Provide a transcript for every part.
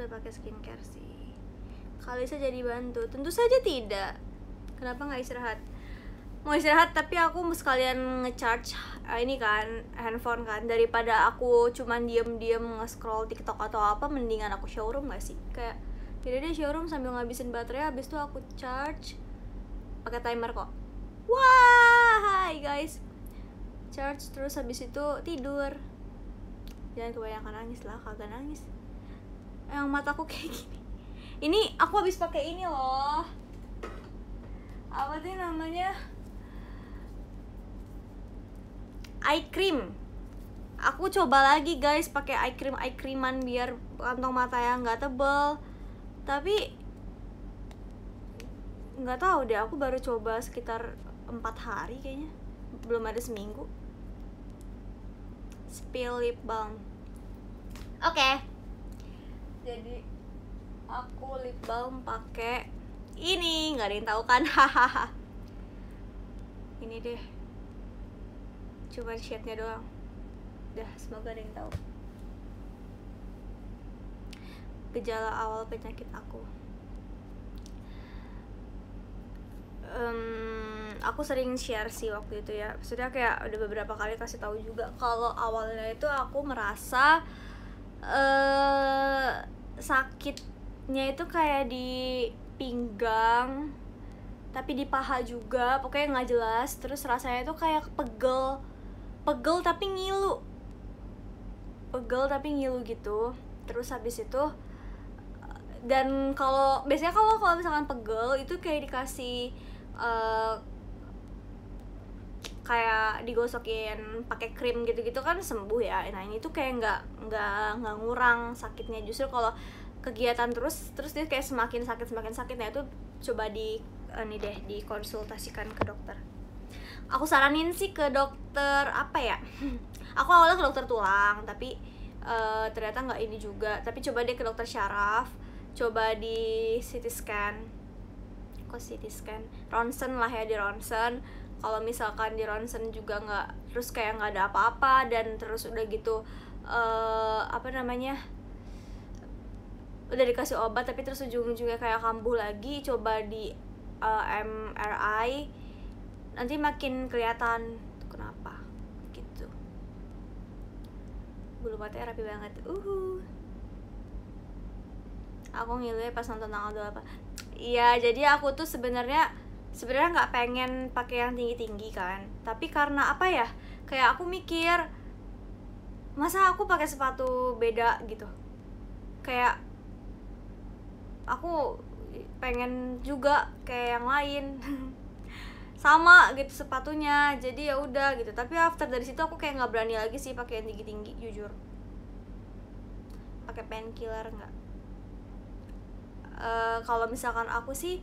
udah pakai skincare sih. Kali saja jadi bantu tentu saja tidak. Kenapa nggak istirahat? Mau istirahat tapi aku sekalian ngecharge uh, ini kan handphone kan. Daripada aku cuman diem-diem nge-scroll TikTok atau apa mendingan aku showroom gak sih? Kayak tidak deh showroom sambil ngabisin baterai habis itu aku charge pakai timer kok. Wah hai guys. Charge terus habis itu tidur. Jangan kebanyakan nangis lah kagak nangis yang mataku kayak gini. Ini aku habis pakai ini loh. Apa sih namanya? Eye cream. Aku coba lagi guys pakai eye cream eye creaman biar kantong mata yang nggak tebel. Tapi nggak tahu deh aku baru coba sekitar empat hari kayaknya. Belum ada seminggu. Spill lip balm. Oke. okay. Jadi aku lip balm pakai ini. Nggak ada yang tahu kan? Hahaha. Ini deh. Cuma shade-nya doang. Dah semoga ada yang tahu. Gejala awal penyakit aku. Um, aku sering share sih waktu itu ya. Sudah kayak udah beberapa kali kasih tahu juga. Kalau awalnya itu aku merasa uh, sakitnya itu kayak di pinggang tapi di paha juga pokoknya nggak jelas. Terus rasanya itu kayak pegel pegel tapi ngilu. Pegel tapi ngilu gitu. Terus habis itu dan kalau biasanya kalau kalau misalkan pegel itu kayak dikasih uh, kayak digosokin pakai krim gitu-gitu kan sembuh ya. Nah ini tuh kayak nggak nggak nggak ngurang sakitnya. Justru kalau kegiatan terus terus dia kayak semakin sakit semakin sakit. Nah itu coba di ini deh dikonsultasikan ke dokter. Aku saranin sih ke dokter apa ya? Aku awalnya ke dokter tulang tapi uh, ternyata nggak ini juga. Tapi coba deh ke dokter syaraf coba di CT scan. Kok CT scan? Ronsen lah ya di ronsen kalau misalkan di ronsen juga nggak terus kayak nggak ada apa-apa dan terus udah gitu uh, apa namanya udah dikasih obat tapi terus ujung-ujungnya kayak kambuh lagi coba di uh, eh, MRI nanti makin kelihatan kenapa gitu. Bulu matanya rapi banget uhu aku ngilu pas nonton tanggal apa iya jadi aku tuh sebenarnya sebenarnya nggak pengen pakai yang tinggi tinggi kan. Tapi karena apa ya? Kayak aku mikir masa aku pakai sepatu beda gitu? Kayak aku pengen juga kayak yang lain. Sama gitu sepatunya jadi ya udah gitu. Tapi after dari situ aku kayak nggak berani lagi sih pakai yang tinggi tinggi jujur. Pakai painkiller nggak? Uh, kalau misalkan aku sih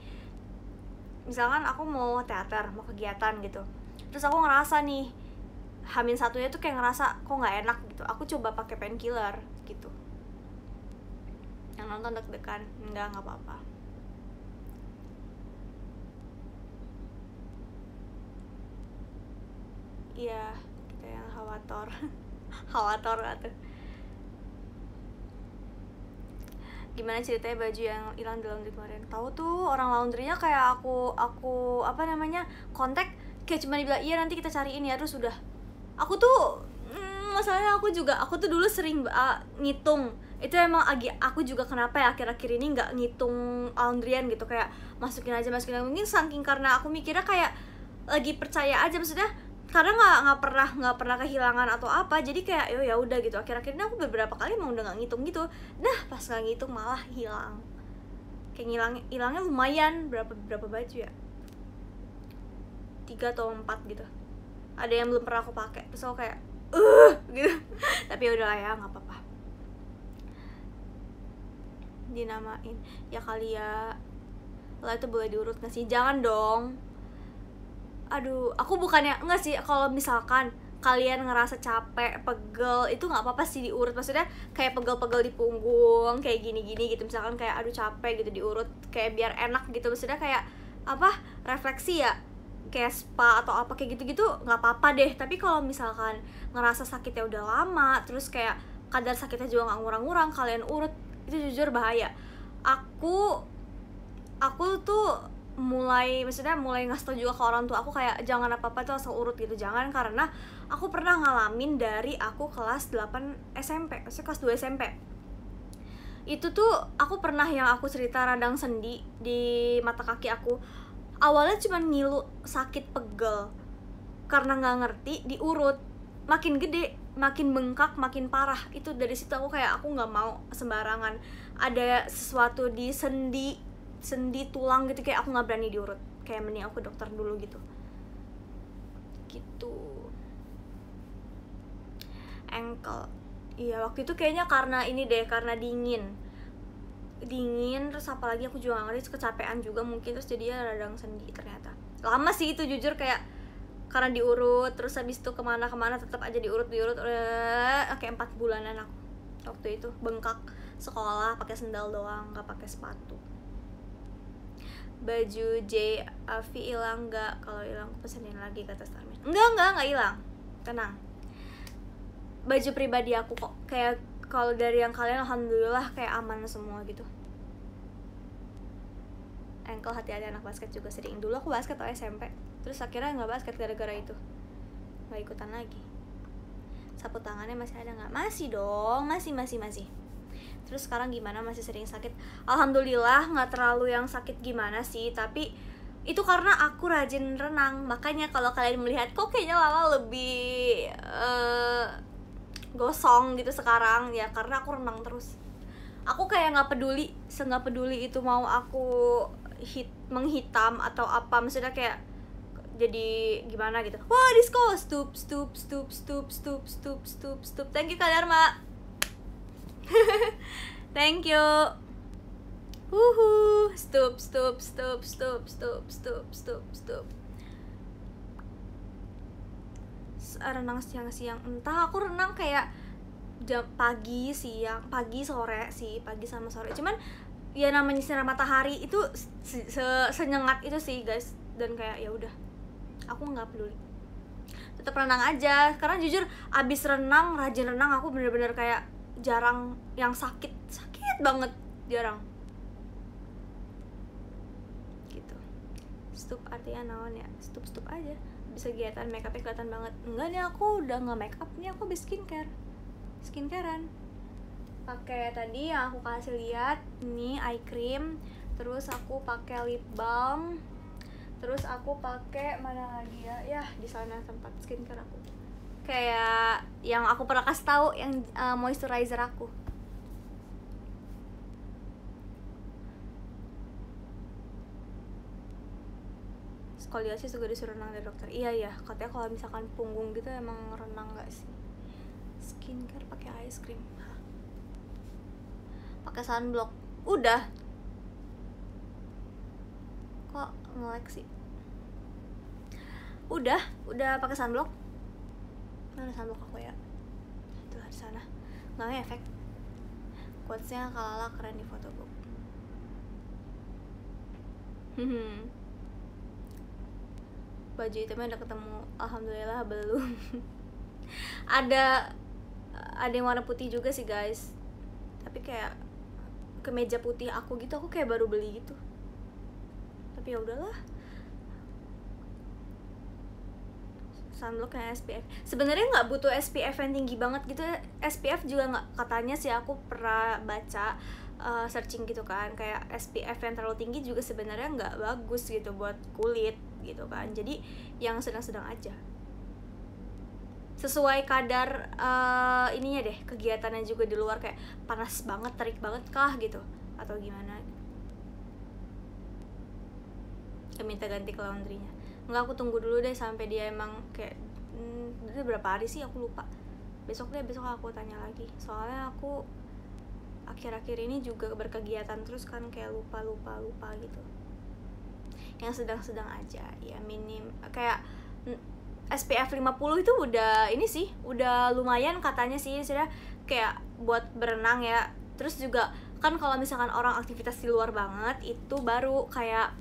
misalkan aku mau teater mau kegiatan gitu. Terus aku ngerasa nih hamin satunya tuh kayak ngerasa kok nggak enak? gitu. Aku coba pakai painkiller gitu. Yang nonton deg-degan nggak nggak apa-apa. Iya kita yang khawatir khawatir tuh gimana ceritanya baju yang hilang di laundry kemarin? Tahu tuh orang laundrynya kayak aku aku apa namanya kontak kayak cuma dibilang iya nanti kita cariin ya terus udah. Aku tuh mm, masalahnya aku juga aku tuh dulu sering uh, ngitung. Itu emang agi aku juga kenapa ya akhir-akhir ini nggak ngitung laundryan gitu kayak masukin aja masukin aja. Mungkin saking karena aku mikirnya kayak lagi percaya aja maksudnya karena nggak nggak pernah nggak pernah kehilangan atau apa jadi kayak yo ya udah gitu. Akhir-akhir ini aku beberapa kali mau udah nggak ngitung gitu. Nah pas nggak ngitung malah hilang. Kayak ngilang hilangnya lumayan berapa berapa baju ya? Tiga atau empat gitu. Ada yang belum pernah aku pakai. Terus aku kayak uh gitu. Tapi ya udahlah ya nggak apa-apa. Dinamain. Ya kali ya. Lah itu boleh diurut nggak sih? Jangan dong aduh aku bukannya enggak sih kalau misalkan kalian ngerasa capek pegel itu nggak apa-apa sih diurut. Maksudnya kayak pegel-pegel di punggung kayak gini-gini gitu. Misalkan kayak aduh capek gitu diurut. Kayak biar enak gitu. Maksudnya kayak apa refleksi ya kayak spa atau apa kayak gitu-gitu nggak apa-apa deh. Tapi kalau misalkan ngerasa sakitnya udah lama terus kayak kadar sakitnya juga nggak ngurang-ngurang kalian urut itu jujur bahaya. Aku aku tuh mulai maksudnya mulai ngasih tau juga ke orang tua aku kayak jangan apa apa tuh asal urut gitu. Jangan karena aku pernah ngalamin dari aku kelas 8 SMP maksudnya kelas 2 SMP itu tuh aku pernah yang aku cerita radang sendi di mata kaki aku. Awalnya cuma ngilu sakit pegel. Karena nggak ngerti diurut. Makin gede makin bengkak makin parah. Itu dari situ aku kayak aku nggak mau sembarangan. Ada sesuatu di sendi sendi tulang gitu kayak aku nggak berani diurut. Kayak mending aku dokter dulu gitu. Gitu. Ankle. Iya waktu itu kayaknya karena ini deh karena dingin. Dingin terus apalagi aku juga gak ngerti kecapean juga mungkin terus jadinya radang sendi ternyata. Lama sih itu jujur kayak karena diurut terus habis itu ke mana ke mana tetap aja diurut diurut udah kayak empat bulanan aku waktu itu. Bengkak sekolah pakai sendal doang nggak pakai sepatu baju J Avi hilang nggak? Kalau hilang aku pesenin lagi kata Starmin enggak enggak nggak hilang. Tenang. Baju pribadi aku kok kayak kalau dari yang kalian alhamdulillah kayak aman semua gitu. Ankle hati-hati anak basket juga sering. Dulu aku basket atau SMP terus akhirnya nggak basket gara-gara itu. Nggak ikutan lagi. Sapu tangannya masih ada nggak? Masih dong. Masih masih masih terus sekarang gimana? Masih sering sakit? Alhamdulillah nggak terlalu yang sakit gimana sih tapi itu karena aku rajin renang. Makanya kalau kalian melihat kok kayaknya Lala lebih uh, gosong gitu sekarang? Ya karena aku renang terus. Aku kayak nggak peduli senggak peduli itu mau aku hit menghitam atau apa. Maksudnya kayak jadi gimana gitu. Wah disco stup stup stup stup stup stup stup stup. Thank you kalian mak Thank you. Uhu, stup stup stup stup stup stup stup stup. Renang siang-siang, entah aku renang kayak jam pagi, siang, pagi, sore sih, pagi sama sore. Cuman ya namanya sinar matahari itu -se senyengat itu sih guys dan kayak ya udah aku nggak peduli tetap renang aja karena jujur abis renang rajin renang aku bener-bener kayak jarang yang sakit sakit banget jarang. Gitu. Stup artinya naon ya? Stup stup aja. Bisa kegiatan make upnya kelihatan banget. Enggak nih aku udah nggak make up nih aku habis skincare. Skincarean. Pakai tadi yang aku kasih lihat ini eye cream. Terus aku pakai lip balm. Terus aku pakai mana lagi ya? Ya di sana tempat skincare aku kayak yang aku pernah kasih tahu yang uh, moisturizer aku. Skoliosis juga disuruh renang dari dokter. Iya iya. Katanya kalau misalkan punggung gitu emang renang gak sih? Skincare pakai ice cream. Pakai sunblock. Udah. Kok ngelek sih? Udah. Udah pakai sunblock mana sandok aku ya? Itu di sana. Nggak efek. Quotesnya kalala keren di fotobook baju hitamnya udah ketemu. Alhamdulillah belum. Ada ada yang warna putih juga sih guys. Tapi kayak kemeja putih aku gitu aku kayak baru beli gitu. Tapi ya udahlah sunblock yang SPF sebenarnya nggak butuh SPF yang tinggi banget gitu. SPF juga nggak katanya sih aku pernah baca uh, searching gitu kan. Kayak SPF yang terlalu tinggi juga sebenarnya nggak bagus gitu buat kulit gitu kan. Jadi yang sedang-sedang aja. Sesuai kadar uh, ininya deh kegiatannya juga di luar kayak panas banget terik banget kah gitu? Atau gimana? Minta ganti ke laundrynya nggak aku tunggu dulu deh sampai dia emang kayak hmm, itu berapa hari sih? Aku lupa. Besok deh besok aku tanya lagi. Soalnya aku akhir-akhir ini juga berkegiatan terus kan kayak lupa lupa lupa gitu. Yang sedang-sedang aja ya minim kayak SPF 50 itu udah ini sih udah lumayan katanya sih sudah kayak buat berenang ya. Terus juga kan kalau misalkan orang aktivitas di luar banget itu baru kayak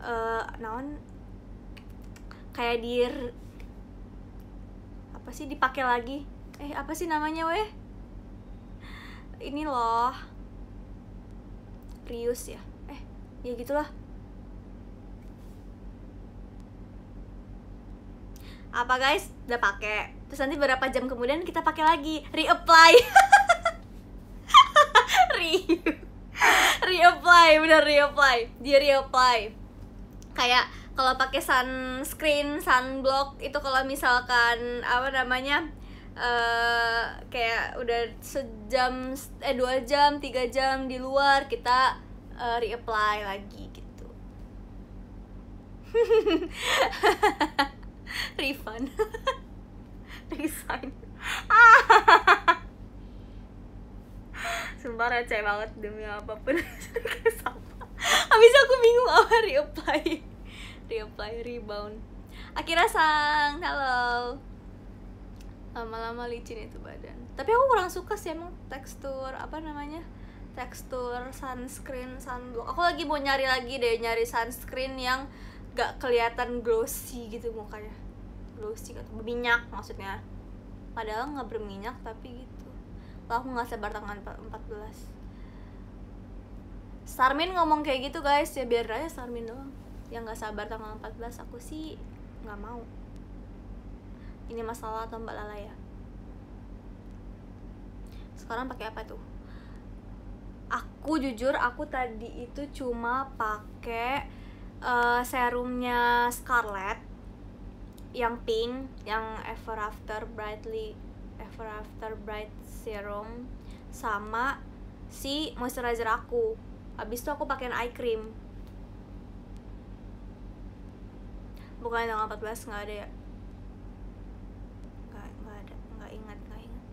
uh, naon kayak di apa sih dipakai lagi? Eh apa sih namanya weh? Ini loh. Prius ya? Eh ya gitulah. Apa guys? Udah pakai. Terus nanti beberapa jam kemudian kita pakai lagi. Reapply. Re reapply bener reapply. Dia reapply. Kayak kalau pakai sunscreen sunblock itu kalau misalkan apa namanya uh, kayak udah sejam eh dua jam tiga jam di luar kita uh, reapply lagi gitu. Refund. Resign. Sumpah receh banget demi apa pun. Habis aku bingung apa reapply reapply rebound. Akhirnya sang halo lama-lama licin itu badan. Tapi aku kurang suka sih emang tekstur apa namanya? Tekstur sunscreen sunblock. Aku lagi mau nyari lagi deh nyari sunscreen yang gak kelihatan glossy gitu mukanya. Glossy atau berminyak maksudnya. Padahal nggak berminyak tapi gitu. Lah aku nggak sabar tangan 14 Sarmin ngomong kayak gitu guys. Ya biar aja Sarmin doang yang nggak sabar tanggal 14 aku sih nggak mau. Ini masalah atau mbak Lala ya? Sekarang pakai apa tuh? Aku jujur aku tadi itu cuma pakai uh, serumnya Scarlett yang pink yang Ever After Brightly Ever After Bright Serum sama si moisturizer aku. Habis itu aku pakai eye cream bukan tanggal 14 nggak ada ya? Nggak nggak ada nggak ingat nggak ingat.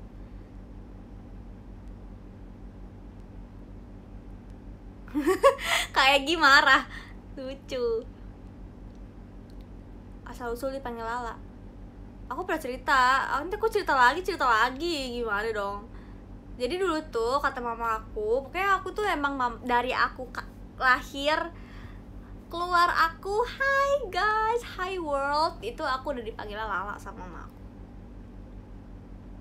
Kayak gimana lucu. Asal usul dipanggil Lala. Aku pernah cerita. Nanti aku cerita lagi cerita lagi. Gimana dong? Jadi dulu tuh kata mama aku pokoknya aku tuh emang dari aku lahir keluar aku Hi guys, hi world. Itu aku udah dipanggil Lala sama mama aku.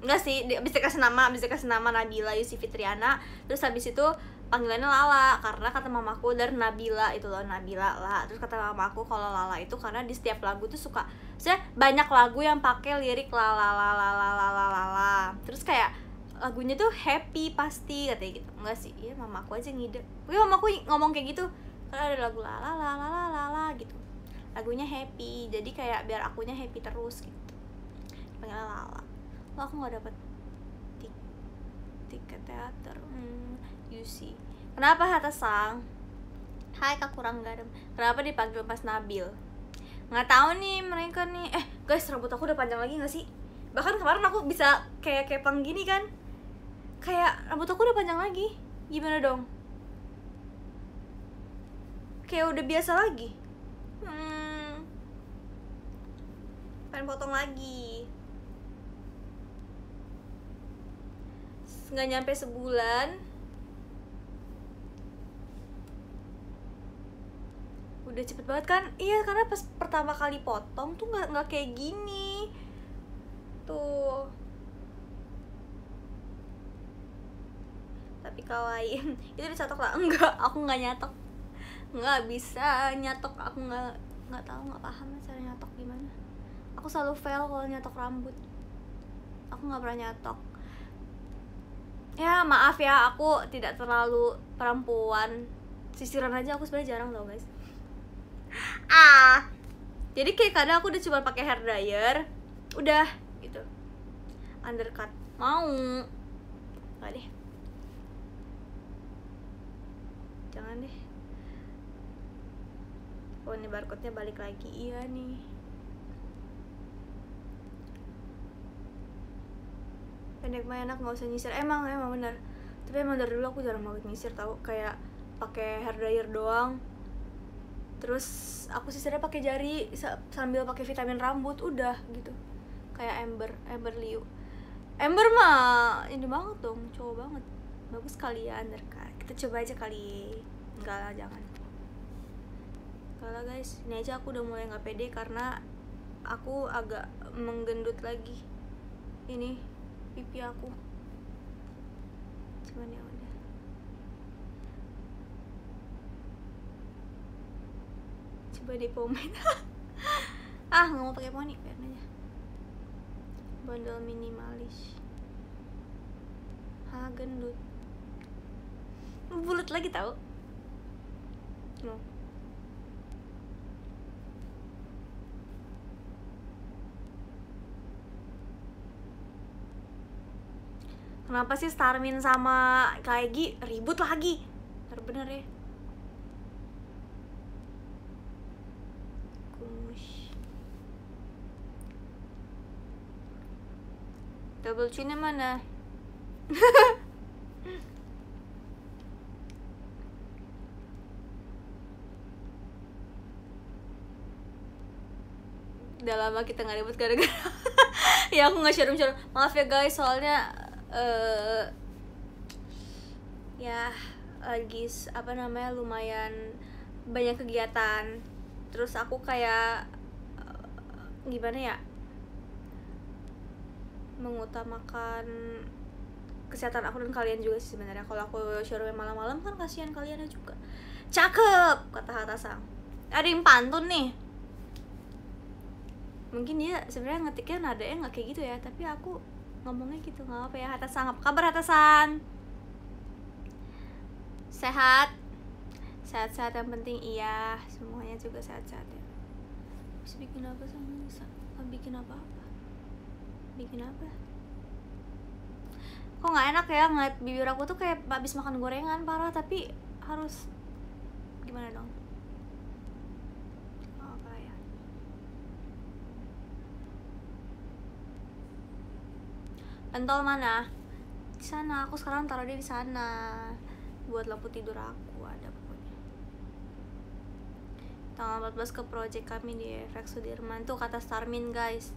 Enggak sih abis dikasih nama abis dikasih nama Nabila Yusuf Fitriana terus habis itu panggilannya Lala karena kata mamaku dari Nabila itu loh Nabila lah terus kata mamaku kalau Lala itu karena di setiap lagu tuh suka saya banyak lagu yang pakai lirik Lala Lala Lala Lala Lala terus kayak lagunya tuh happy pasti katanya gitu. Enggak sih iya mamaku aja ngide. Pokoknya mamaku ngomong kayak gitu karena ada lagu Lala Lala Lala Lala gitu. Lagunya happy jadi kayak biar akunya happy terus gitu. Panggil Lala lo aku nggak dapet tik tiket teater hmm, UC kenapa Hatta Sang? Hai kak kurang garam kenapa dipanggil Mas Nabil? Nggak tahu nih mereka nih. Eh guys rambut aku udah panjang lagi nggak sih? Bahkan kemarin aku bisa kayak kepang gini kan? Kayak rambut aku udah panjang lagi. Gimana dong kayak udah biasa lagi? Hmm. Pengen potong lagi. Nggak nyampe sebulan. Udah cepet banget kan? Iya karena pas pertama kali potong tuh nggak nggak kayak gini. Tuh. Tapi kawaii itu dicatok lah. Enggak aku nggak nyatok nggak bisa nyatok aku nggak nggak tahu nggak paham cara nyatok gimana. Aku selalu fail kalau nyatok rambut. Aku nggak pernah nyatok. Ya maaf ya aku tidak terlalu perempuan. Sisiran aja aku sebenarnya jarang tau guys. Ah jadi kayak kadang aku udah cuma pakai hair dryer udah gitu. Undercut. Mau. Nggak deh. Jangan deh oh ini barcode nya balik lagi. Iya nih. Pendek mah enak nggak usah nyisir. Emang emang bener tapi emang dari dulu aku jarang banget nyisir tau. Kayak pakai hair dryer doang. Terus aku sisirnya pakai jari sambil pakai vitamin rambut udah gitu. Kayak Ember Ember Liu. Ember mah ini banget dong cowok banget. Bagus kali ya undercut kita coba aja kali. Enggak lah jangan enggak lah guys. Ini aja aku udah mulai nggak pede karena aku agak menggendut lagi. Ini pipi aku. Cuman ya udah. Coba di pomade ah nggak mau pakai poni aja. Bondol minimalis. Ah gendut. Bulat lagi tau no. Kenapa sih Starmin sama Kaigi ribut lagi? Bener-bener ya. Kumus. Double chinnya mana? Udah lama kita nggak ribut gara-gara Ya aku nggak share-share Maaf ya guys soalnya uh, Ya lagi apa namanya lumayan banyak kegiatan. Terus aku kayak uh, gimana ya mengutamakan kesehatan aku dan kalian juga sih sebenarnya. Kalau aku showroom malam-malam kan kasihan kalian juga. Cakep kata Hatta Sang ada yang pantun nih. Mungkin dia sebenarnya ngetiknya nada ya nggak kayak gitu ya tapi aku ngomongnya gitu nggak apa ya Hatta Sang apa kabar Hatta Sang sehat? Sehat-sehat yang penting iya semuanya juga sehat-sehat ya. Bisa bikin apa sama bisa bikin apa apa bikin apa? Kok nggak enak ya ngeliat bibir aku tuh kayak habis makan gorengan parah tapi harus gimana dong oh, apa ya pentol mana? Di sana. Aku sekarang taruh dia di sana. Buat lampu tidur aku ada pokoknya. Tanggal 14 ke project kami di efek Sudirman. Tuh kata Starmin guys.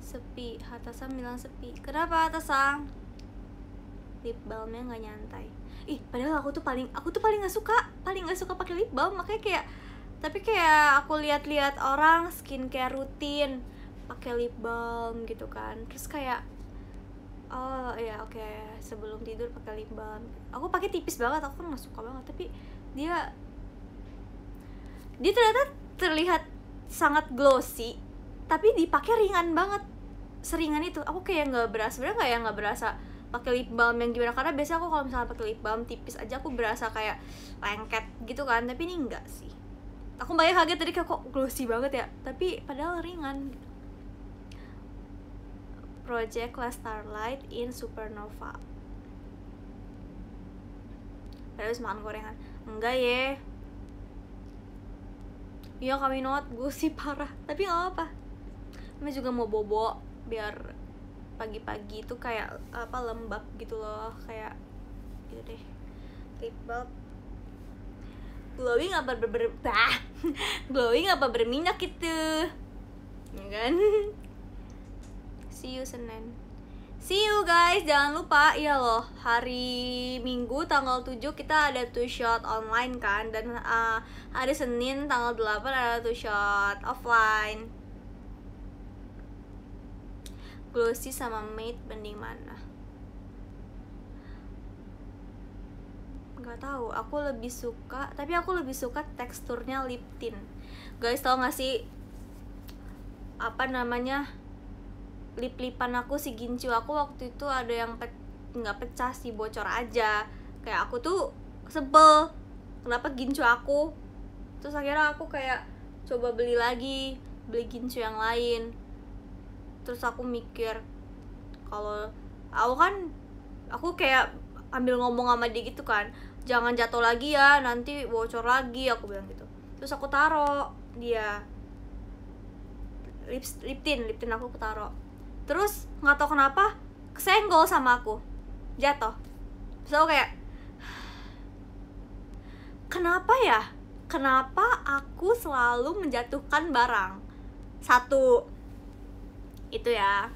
Sepi. Hatasang bilang sepi. Kenapa Hatasang lip balmnya nggak nyantai. Ih padahal aku tuh paling aku tuh paling nggak suka paling nggak suka pakai lip balm. Makanya kayak tapi kayak aku lihat-lihat orang skincare rutin pakai lip balm gitu kan. Terus kayak oh ya oke okay. sebelum tidur pakai lip balm. Aku pakai tipis banget aku kan nggak suka banget tapi dia dia ternyata terlihat sangat glossy tapi dipakai ringan banget. Seringan itu aku kayak nggak berasa sebenarnya kayak nggak berasa pakai lip balm yang gimana karena biasanya aku kalau misalnya pakai lip balm tipis aja aku berasa kayak lengket gitu kan tapi ini enggak sih. Aku banyak kaget tadi kayak kok glossy banget ya tapi padahal ringan. gitu Project Last Starlight in Supernova. Habis makan gorengan. Enggak ya Iya kami not. Gue sih parah. Tapi gak apa Ini juga mau bobo Biar pagi-pagi tuh kayak apa lembab gitu loh. Kayak gitu deh. Lip balm Glowing apa ber. Glowing apa berminyak gitu Ya kan see you Senin. See you guys jangan lupa iya loh hari Minggu tanggal 7 kita ada two shot online kan dan uh, hari Senin tanggal 8 ada two shot offline. Glossy sama matte banding mana? Nggak tahu aku lebih suka tapi aku lebih suka teksturnya lip tint. Guys tau gak sih apa namanya lip-lipan aku si gincu aku waktu itu ada yang pe nggak pecah sih bocor aja. Kayak aku tuh sebel kenapa gincu aku? Terus akhirnya aku kayak coba beli lagi beli gincu yang lain. Terus aku mikir kalau aku kan aku kayak ambil ngomong sama dia gitu kan jangan jatuh lagi ya nanti bocor lagi aku bilang gitu. Terus aku taro dia. Lip lip tint lip tint aku taro terus nggak tau kenapa kesenggol sama aku. Jatuh. Aku kayak kenapa ya? Kenapa aku selalu menjatuhkan barang? Satu. Itu ya.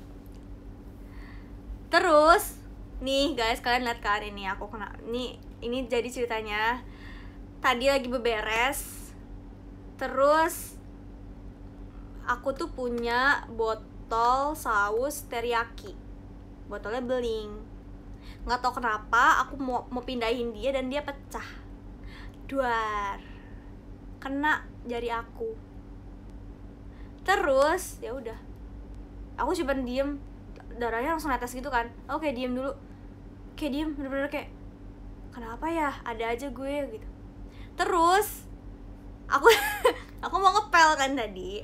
Terus nih guys kalian lihat kan ini aku kena ini ini jadi ceritanya. Tadi lagi beberes. Terus aku tuh punya bot botol saus teriyaki. Botolnya beling. Nggak tau kenapa aku mau mau pindahin dia dan dia pecah. Duar. Kena jari aku. Terus ya udah. Aku cuma diem. Darahnya langsung netes gitu kan. Kayak diem dulu. Kayak diem. Bener-bener kayak kenapa ya? Ada aja gue gitu. Terus aku aku mau ngepel kan tadi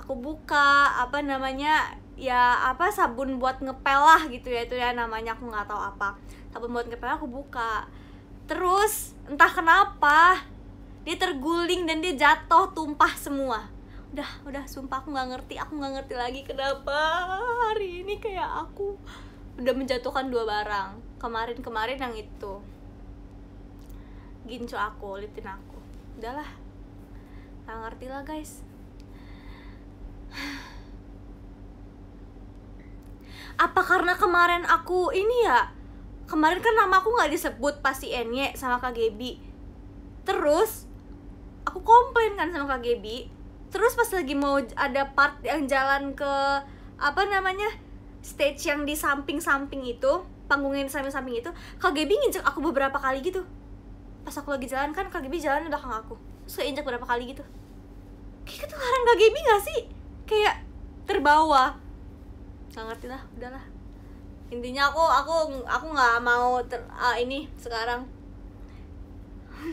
aku buka apa namanya ya apa sabun buat ngepel lah gitu ya itu ya namanya aku nggak tahu apa. Sabun buat ngepel aku buka. Terus entah kenapa dia terguling dan dia jatuh tumpah semua. Udah udah sumpah aku nggak ngerti aku nggak ngerti lagi kenapa hari ini kayak aku udah menjatuhkan dua barang. Kemarin-kemarin yang itu. Gincu aku litin aku. Udahlah. Nggak ngerti lah guys apa karena kemarin aku ini ya? Kemarin kan nama aku nggak disebut pasti Enye sama Kak Gebi terus aku komplain kan sama Kak Gebi terus pas lagi mau ada part yang jalan ke apa namanya stage yang di samping-samping itu panggung yang di samping-samping itu Kak Gaby nginjek aku beberapa kali gitu. Pas aku lagi jalan kan Kak Gaby jalan di belakang aku. Terus injek beberapa kali gitu. Kayak ketularan Kak Gaby gak sih kayak terbawa. Nggak ngerti lah udahlah. Intinya aku aku aku nggak mau ter, uh, ini sekarang.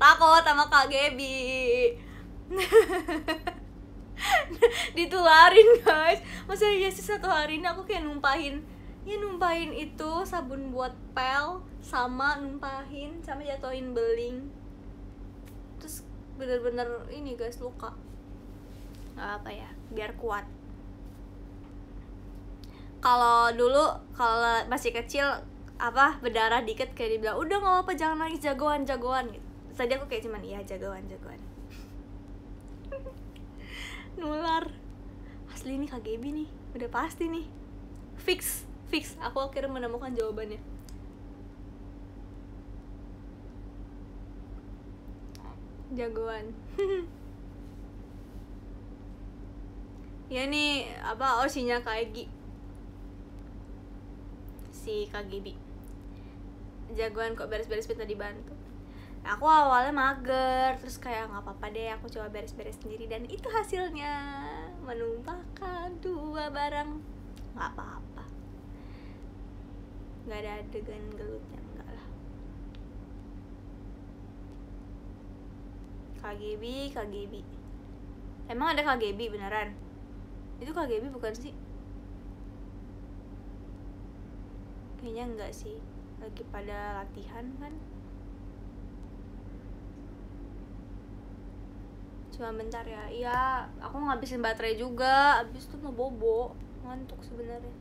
Takut sama Kak Gaby ditularin guys. Masa iya sih satu hari ini aku kayak numpahin. Ya numpahin itu sabun buat pel sama numpahin sama jatuhin beling. Terus bener-bener ini guys luka. Apa ya biar kuat. Kalau dulu kalau masih kecil apa berdarah dikit kayak dibilang udah nggak apa-apa jangan nangis jagoan jagoan gitu. Tadi aku kayak cuman iya jagoan jagoan. Nular. Asli ini KGB nih udah pasti nih. Fix fix. Aku akhirnya menemukan jawabannya. Jagoan ya nih apa osinya Kaigi si KGB jagoan kok beres-beres minta dibantu. Aku awalnya mager terus kayak nggak apa-apa deh aku coba beres-beres sendiri. Dan itu hasilnya. Menumpahkan dua barang. Nggak apa-apa. Nggak ada adegan gelutnya enggak lah. KGB KGB emang ada KGB beneran itu KGB bukan sih? Kayaknya enggak sih. Lagi pada latihan kan? Cuma bentar ya. Iya aku ngabisin baterai juga. Abis itu mau bobo ngantuk sebenarnya.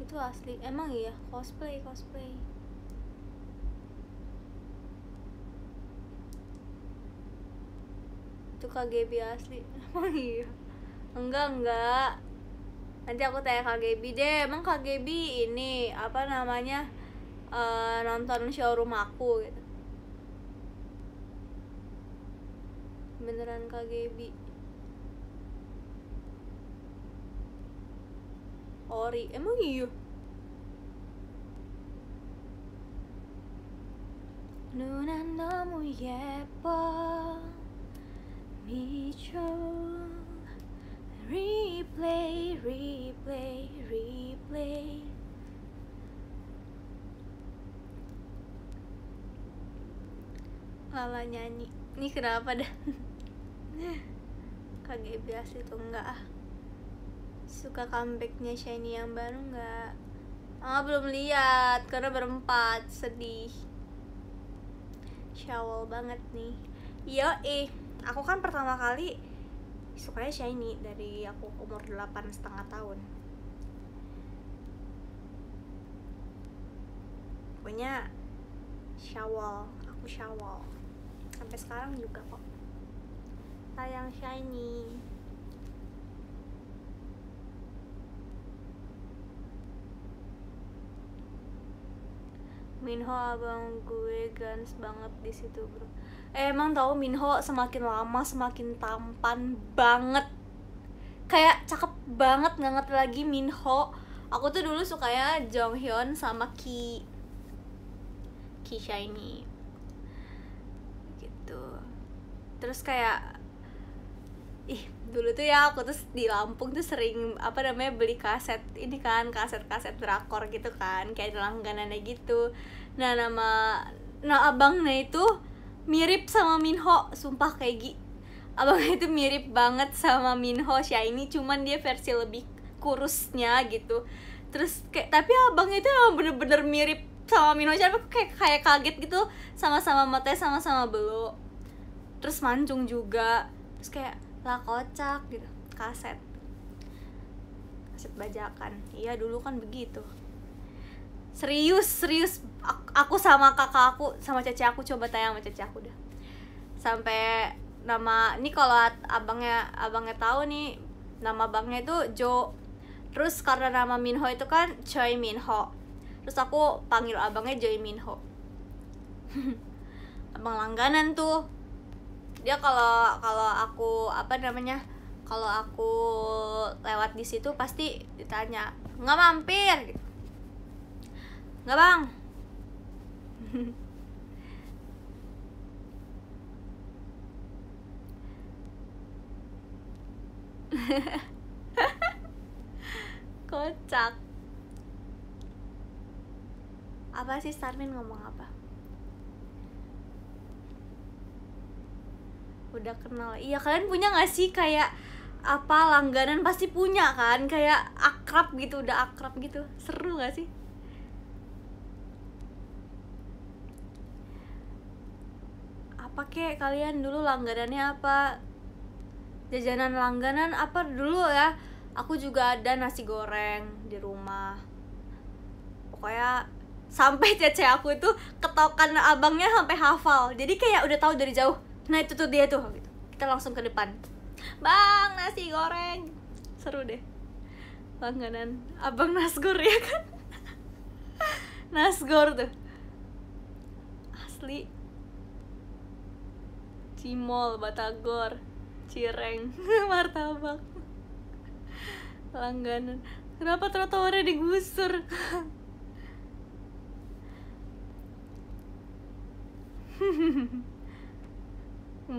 Itu asli. Emang iya? Cosplay cosplay itu KGB asli emang iya enggak enggak nanti aku tanya KGB deh emang KGB ini apa namanya uh, nonton showroom aku gitu beneran KGB Ori emang iya Nunan 너무 예뻐 미쳐 Replay, replay, replay. Lala nyanyi Ini kenapa dah? KGB asli tuh enggak ah. Suka comebacknya Shiny yang baru enggak? Ah belum lihat karena berempat sedih. Syawal banget nih. Yo eh Aku kan pertama kali Sukanya Shiny dari aku umur delapan setengah tahun. Pokoknya Syawal Aku Syawal sampai sekarang juga kok. Sayang shiny. Minho abang gue gans banget di situ bro emang tahu Minho semakin lama semakin tampan banget. Kayak cakep banget nggak ngerti lagi Minho. Aku tuh dulu sukanya Jonghyun sama Ki Kisha ini gitu. Terus kayak ih dulu tuh ya aku tuh di Lampung tuh sering apa namanya beli kaset ini kan kaset kaset drakor gitu kan kayak langganannya gitu. Nah nama nah abangnya itu mirip sama Minho sumpah kayak gi. Abangnya itu mirip banget sama Minho Shiny cuman dia versi lebih kurusnya gitu. Terus kayak tapi abangnya itu emang bener-bener mirip sama Minho Shiny aku kayak kayak kaget gitu. Sama-sama mata sama-sama belo. Terus mancung juga. Terus kayak lah kocak gitu. Kaset. Kaset bajakan. Iya dulu kan begitu. Serius serius aku sama kakak aku sama cece aku coba tayang sama cece aku dah. Sampai nama ini kalau abangnya abangnya tahu nih nama abangnya itu Jo. Terus karena nama Minho itu kan Choi Minho. Terus aku panggil abangnya Joy Minho. Abang langganan tuh. Dia kalau kalau aku apa namanya kalau aku lewat di situ pasti ditanya nggak mampir? Nggak bang kocak. Apa sih Starmin ngomong apa? Udah kenal. Iya kalian punya gak sih kayak apa langganan? Pasti punya kan? Kayak akrab gitu udah akrab gitu. Seru gak sih apa kek kalian dulu langganannya apa? Jajanan langganan apa dulu ya? Aku juga ada nasi goreng di rumah. Pokoknya sampai cece aku itu ketokan abangnya sampai hafal. Jadi kayak udah tahu dari jauh nah itu tuh dia tuh gitu. Kita langsung ke depan. Bang nasi goreng. Seru deh. Langganan abang nasgor ya kan? Nasgor tuh. Asli cimol batagor cireng martabak langganan. Kenapa trotoarnya digusur?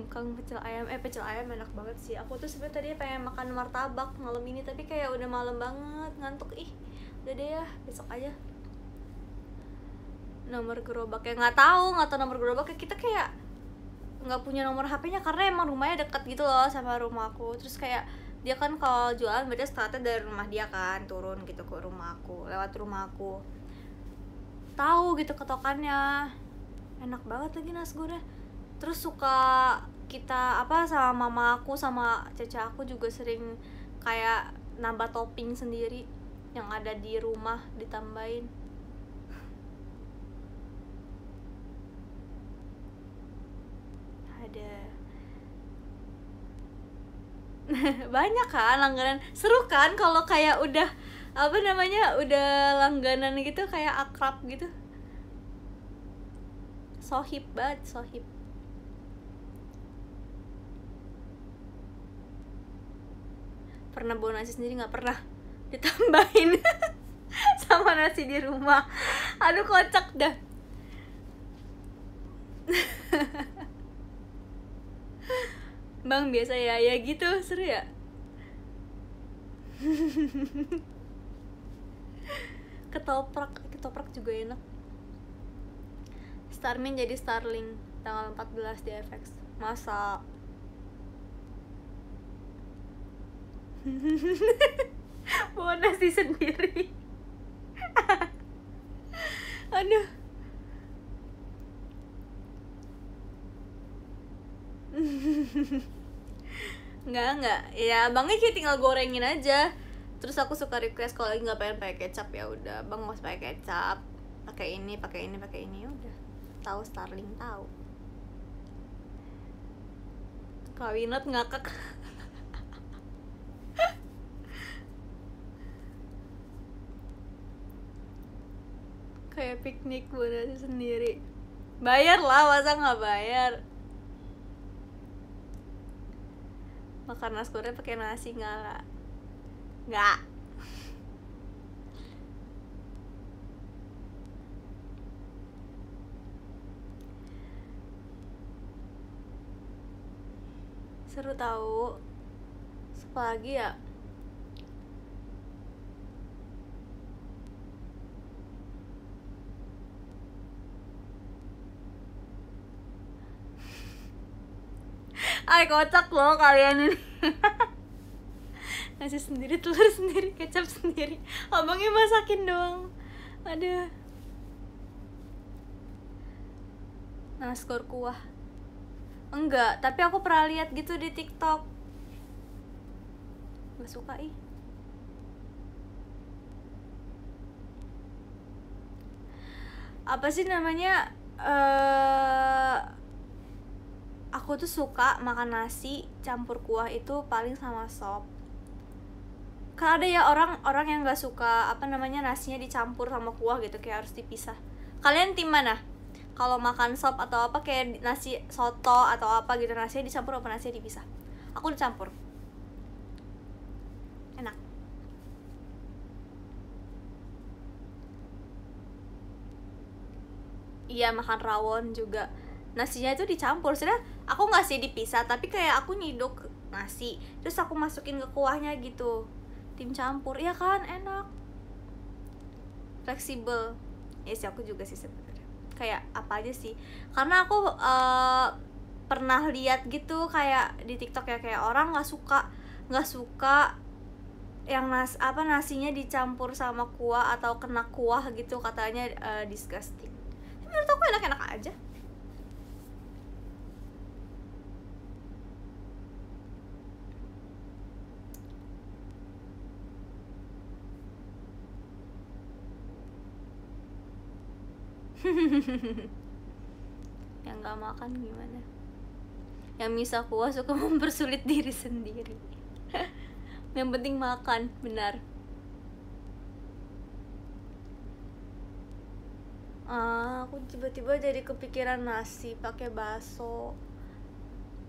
Kang pecel ayam. Eh pecel ayam enak banget sih. Aku tuh sebenarnya tadi pengen makan martabak malam ini tapi kayak udah malam banget ngantuk. Ih udah deh ya besok aja. Nomor gerobaknya. Nggak tahu nggak tahu nomor gerobaknya. Kita kayak nggak punya nomor HP-nya karena emang rumahnya deket gitu loh sama rumahku terus kayak dia kan kalau jualan beda startnya dari rumah dia kan turun gitu ke rumahku lewat rumahku tahu gitu ketokannya. Enak banget lagi nasgornya terus suka kita apa sama mama aku sama caca aku juga sering kayak nambah topping sendiri yang ada di rumah ditambahin ada. Banyak kan langganan. Seru kan kalau kayak udah apa namanya udah langganan gitu kayak akrab gitu. Sohib banget sohib. Pernah bawa nasi sendiri? Nggak pernah. Ditambahin sama nasi di rumah. Aduh kocak dah bang biasa ya ya gitu seru ya? Ketoprak ketoprak juga enak. Starmin jadi Starling tanggal 14 di FX masa? Bawa nasi sendiri. Aduh nggak nggak. Ya bangnya kayak tinggal gorengin aja. Terus aku suka request kalau lagi nggak pengen pakai kecap ya udah. Bang mau pakai kecap pakai ini pakai ini pakai ini udah. Tahu Starling tahu. Kawinat ngakak. Kayak piknik buat sendiri. Bayar lah masa nggak bayar makan nasi goreng pakai nasi nggak, nggak. Seru tahu apalagi ya Ay kocak loh kalian ini. Nasi sendiri, telur sendiri, kecap sendiri. Abangnya masakin doang. Aduh. Nah skor kuah. Enggak, tapi aku pernah lihat gitu di tiktok. Gak suka ih. Apa sih namanya uh, aku tuh suka makan nasi campur kuah itu paling sama sop. Kan ada ya orang orang yang nggak suka apa namanya nasinya dicampur sama kuah gitu kayak harus dipisah. Kalian tim mana? Kalau makan sop atau apa kayak nasi soto atau apa gitu nasinya dicampur apa nasinya dipisah? Aku dicampur. Enak. Iya makan rawon juga. Nasinya itu dicampur sudah aku nggak sih dipisah tapi kayak aku nyiduk nasi terus aku masukin ke kuahnya gitu. Tim campur ya kan? Enak. Fleksibel. Ya sih aku juga sih sebenarnya. Kayak apa aja sih. Karena aku uh, pernah lihat gitu kayak di tiktok ya kayak orang nggak suka nggak suka yang nas apa nasinya dicampur sama kuah atau kena kuah gitu katanya uh, disgusting. Menurut aku enak-enak aja yang nggak makan gimana? Yang bisa kuah suka mempersulit diri sendiri. Yang penting makan benar. Ah aku tiba-tiba jadi kepikiran nasi pakai bakso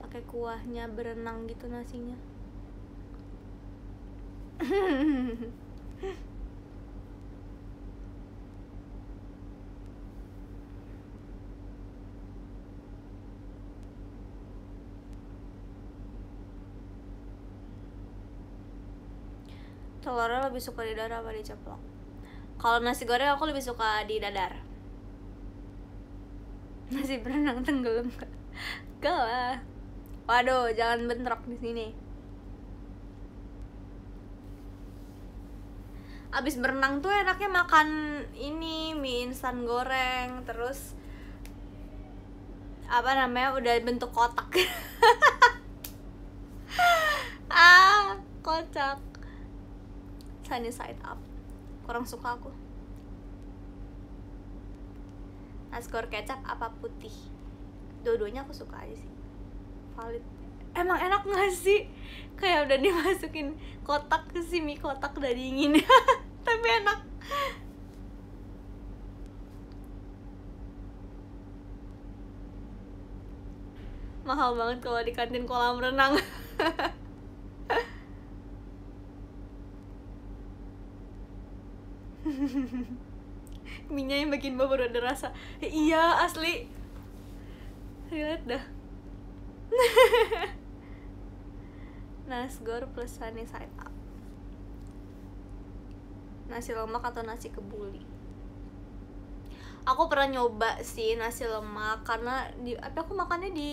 pakai kuahnya berenang gitu nasinya telurnya lebih suka di dadar apa di ceplok? Kalau nasi goreng aku lebih suka di dadar. Nasi berenang tenggelam gak lah. Waduh jangan bentrok di sini. Abis berenang tuh enaknya makan ini mie instan goreng terus apa namanya udah bentuk kotak. Ah kocak sunny side up. Kurang suka aku. Nasgor kecap apa putih? Dua-duanya aku suka aja sih. Valid. Emang enak gak sih? Kayak udah dimasukin kotak ke si mie kotak udah dingin. Tapi enak. Mahal banget kalau di kantin kolam renang minyak yang bikin bau baru ada rasa. Eh, iya asli. Lihat dah. Nasgor plus sunny side up nasi lemak atau nasi kebuli? Aku pernah nyoba sih nasi lemak karena di apa aku makannya di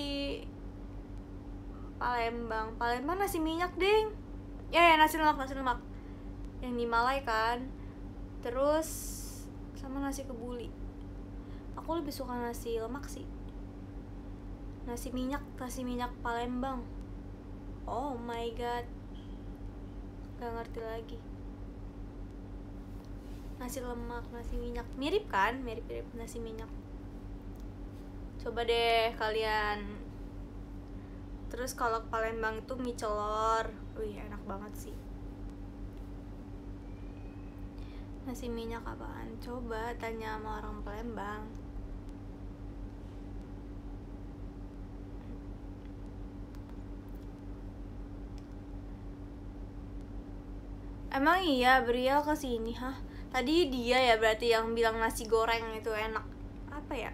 Palembang. Palembang nasi minyak ding ya ya nasi lemak nasi lemak. Yang di Malai kan terus sama nasi kebuli. Aku lebih suka nasi lemak sih. Nasi minyak nasi minyak Palembang. Oh my god. Gak ngerti lagi. Nasi lemak nasi minyak. Mirip kan? Mirip mirip nasi minyak. Coba deh kalian. Terus kalau Palembang itu mie celor. Wih enak banget sih nasi minyak apaan coba tanya sama orang Palembang Emang iya Briel ke sini hah? Tadi dia ya berarti yang bilang nasi goreng itu enak. Apa ya?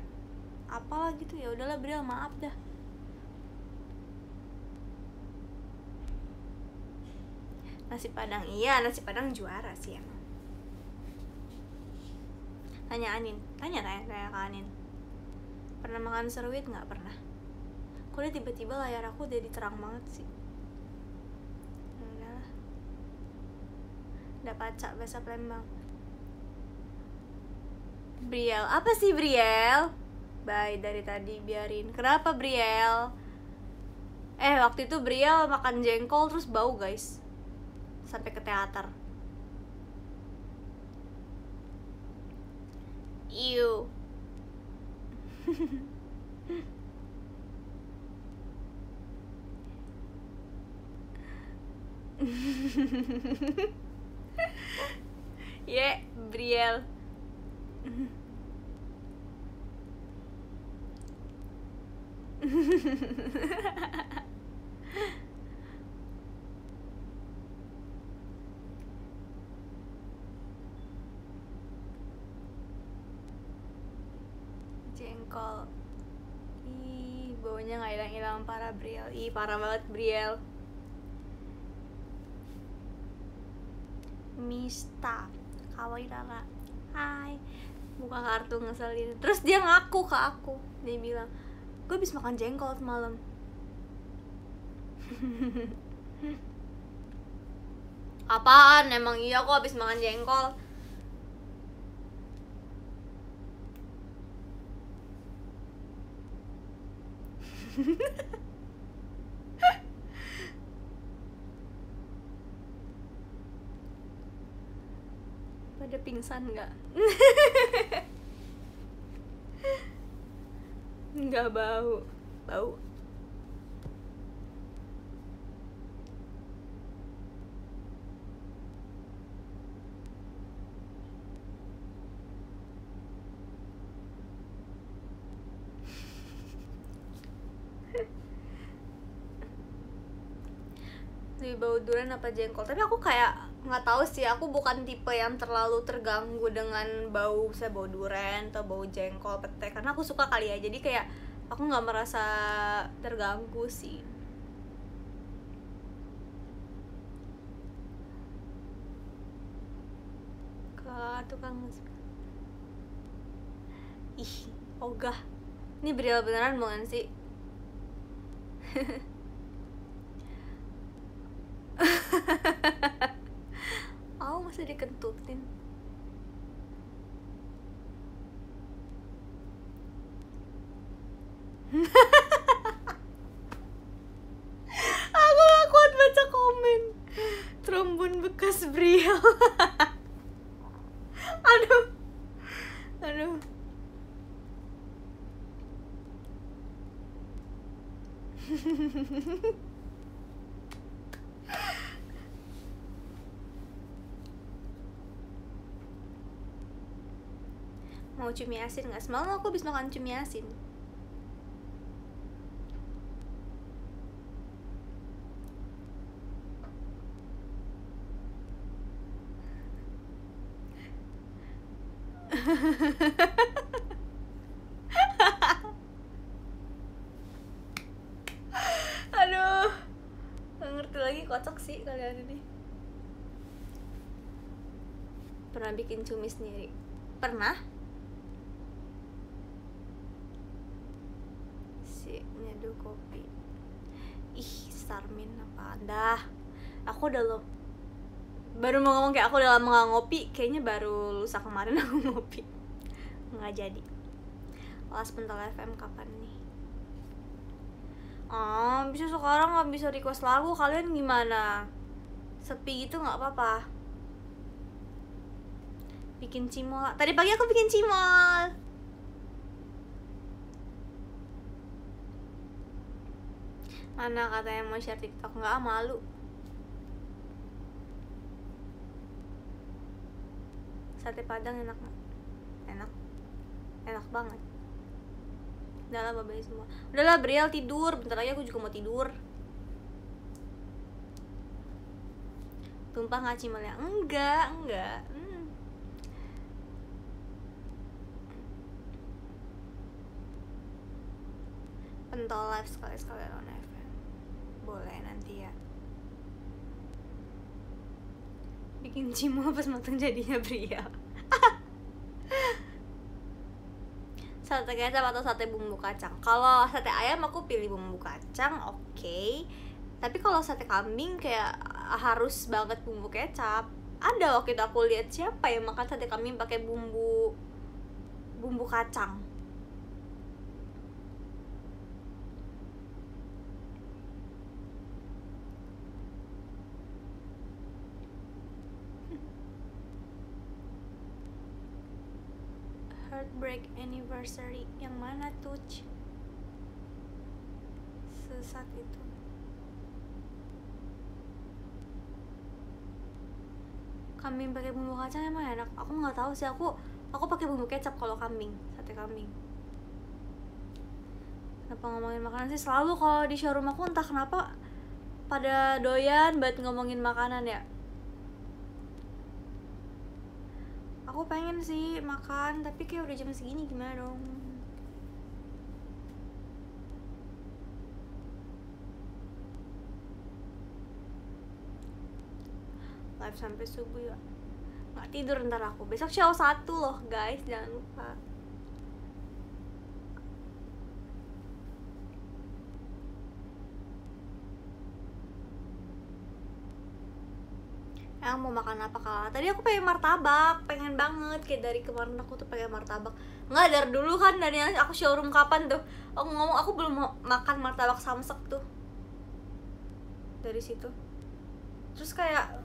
Apalah gitu ya udahlah Briel maaf dah. nasi padang iya nasi padang juara sih emang tanya Anin. Tanya tanya tanya ke Anin. Pernah makan seruit nggak? Pernah. Kok tiba-tiba layar aku jadi terang banget sih. Ya udahlah. Udah pacak bahasa Palembang. Briel apa sih Briel bye dari tadi biarin. Kenapa Briel eh waktu itu Briel makan jengkol terus bau guys. Sampai ke teater Ew. yeah, Briel. Jengkol. Ih, baunya nggak hilang-hilang parah Briel. Ih, parah banget Briel. Mista Kawaii Rara Hai Buka kartu ngeselin Terus dia ngaku ke aku Dia bilang Gue habis makan jengkol semalam Apaan? Emang iya kok habis makan jengkol Pada pingsan nggak? Nggak bau Bau bau durian apa jengkol. Tapi aku kayak nggak tahu sih aku bukan tipe yang terlalu terganggu dengan bau saya bau durian atau bau jengkol pete karena aku suka kali ya jadi kayak aku nggak merasa terganggu sih. Kalau tukang ih ogah. Ini Briel beneran bukan sih oh masih dikentutin aku gak kuat baca komen trombon bekas Briel aduh aduh mau cumi asin nggak? Semalam aku habis makan cumi asin aduh nggak ngerti lagi kocak sih kalian ini pernah bikin cumi sendiri pernah si nyeduh kopi ih Starmin apa dah aku udah lo baru mau ngomong kayak aku lama gak ngopi kayaknya baru lusa kemarin aku ngopi. Nggak jadi. Kelas pental FM kapan nih? Ah bisa sekarang nggak bisa request lagu. Kalian gimana? Sepi gitu nggak apa-apa. Bikin cimol. Tadi pagi aku bikin cimol. Mana katanya mau share tiktok? Nggak malu sate padang enak enak enak banget. Udahlah bye bye semua. Udahlah Briel tidur. Bentar lagi aku juga mau tidur. Tumpah nggak cimelnya enggak enggak. Hmm. pentol live sekali sekali on FM boleh nanti ya bikin cimol pas matang jadinya pria. Sate kecap atau sate bumbu kacang? Kalau sate ayam aku pilih bumbu kacang oke. Okay. tapi kalau sate kambing kayak harus banget bumbu kecap. Ada waktu itu aku lihat siapa yang makan sate kambing pakai bumbu bumbu kacang Anniversary yang mana tuh sesat itu. Kambing pakai bumbu kacang emang enak. Aku nggak tahu sih. Aku aku pakai bumbu kecap kalau kambing sate kambing. Kenapa ngomongin makanan sih? Selalu kalau di showroom aku entah kenapa pada doyan buat ngomongin makanan ya aku pengen sih makan tapi kayak udah jam segini gimana dong? Live sampai subuh ya. Nggak tidur ntar aku. Besok show satu loh guys. Jangan lupa yang mau makan apa kak? Tadi aku pengen martabak pengen banget. Kayak dari kemarin aku tuh pengen martabak. Nggak dari dulu kan dari aku showroom kapan tuh. Aku ngomong aku belum mau makan martabak samsek tuh. Dari situ. Terus kayak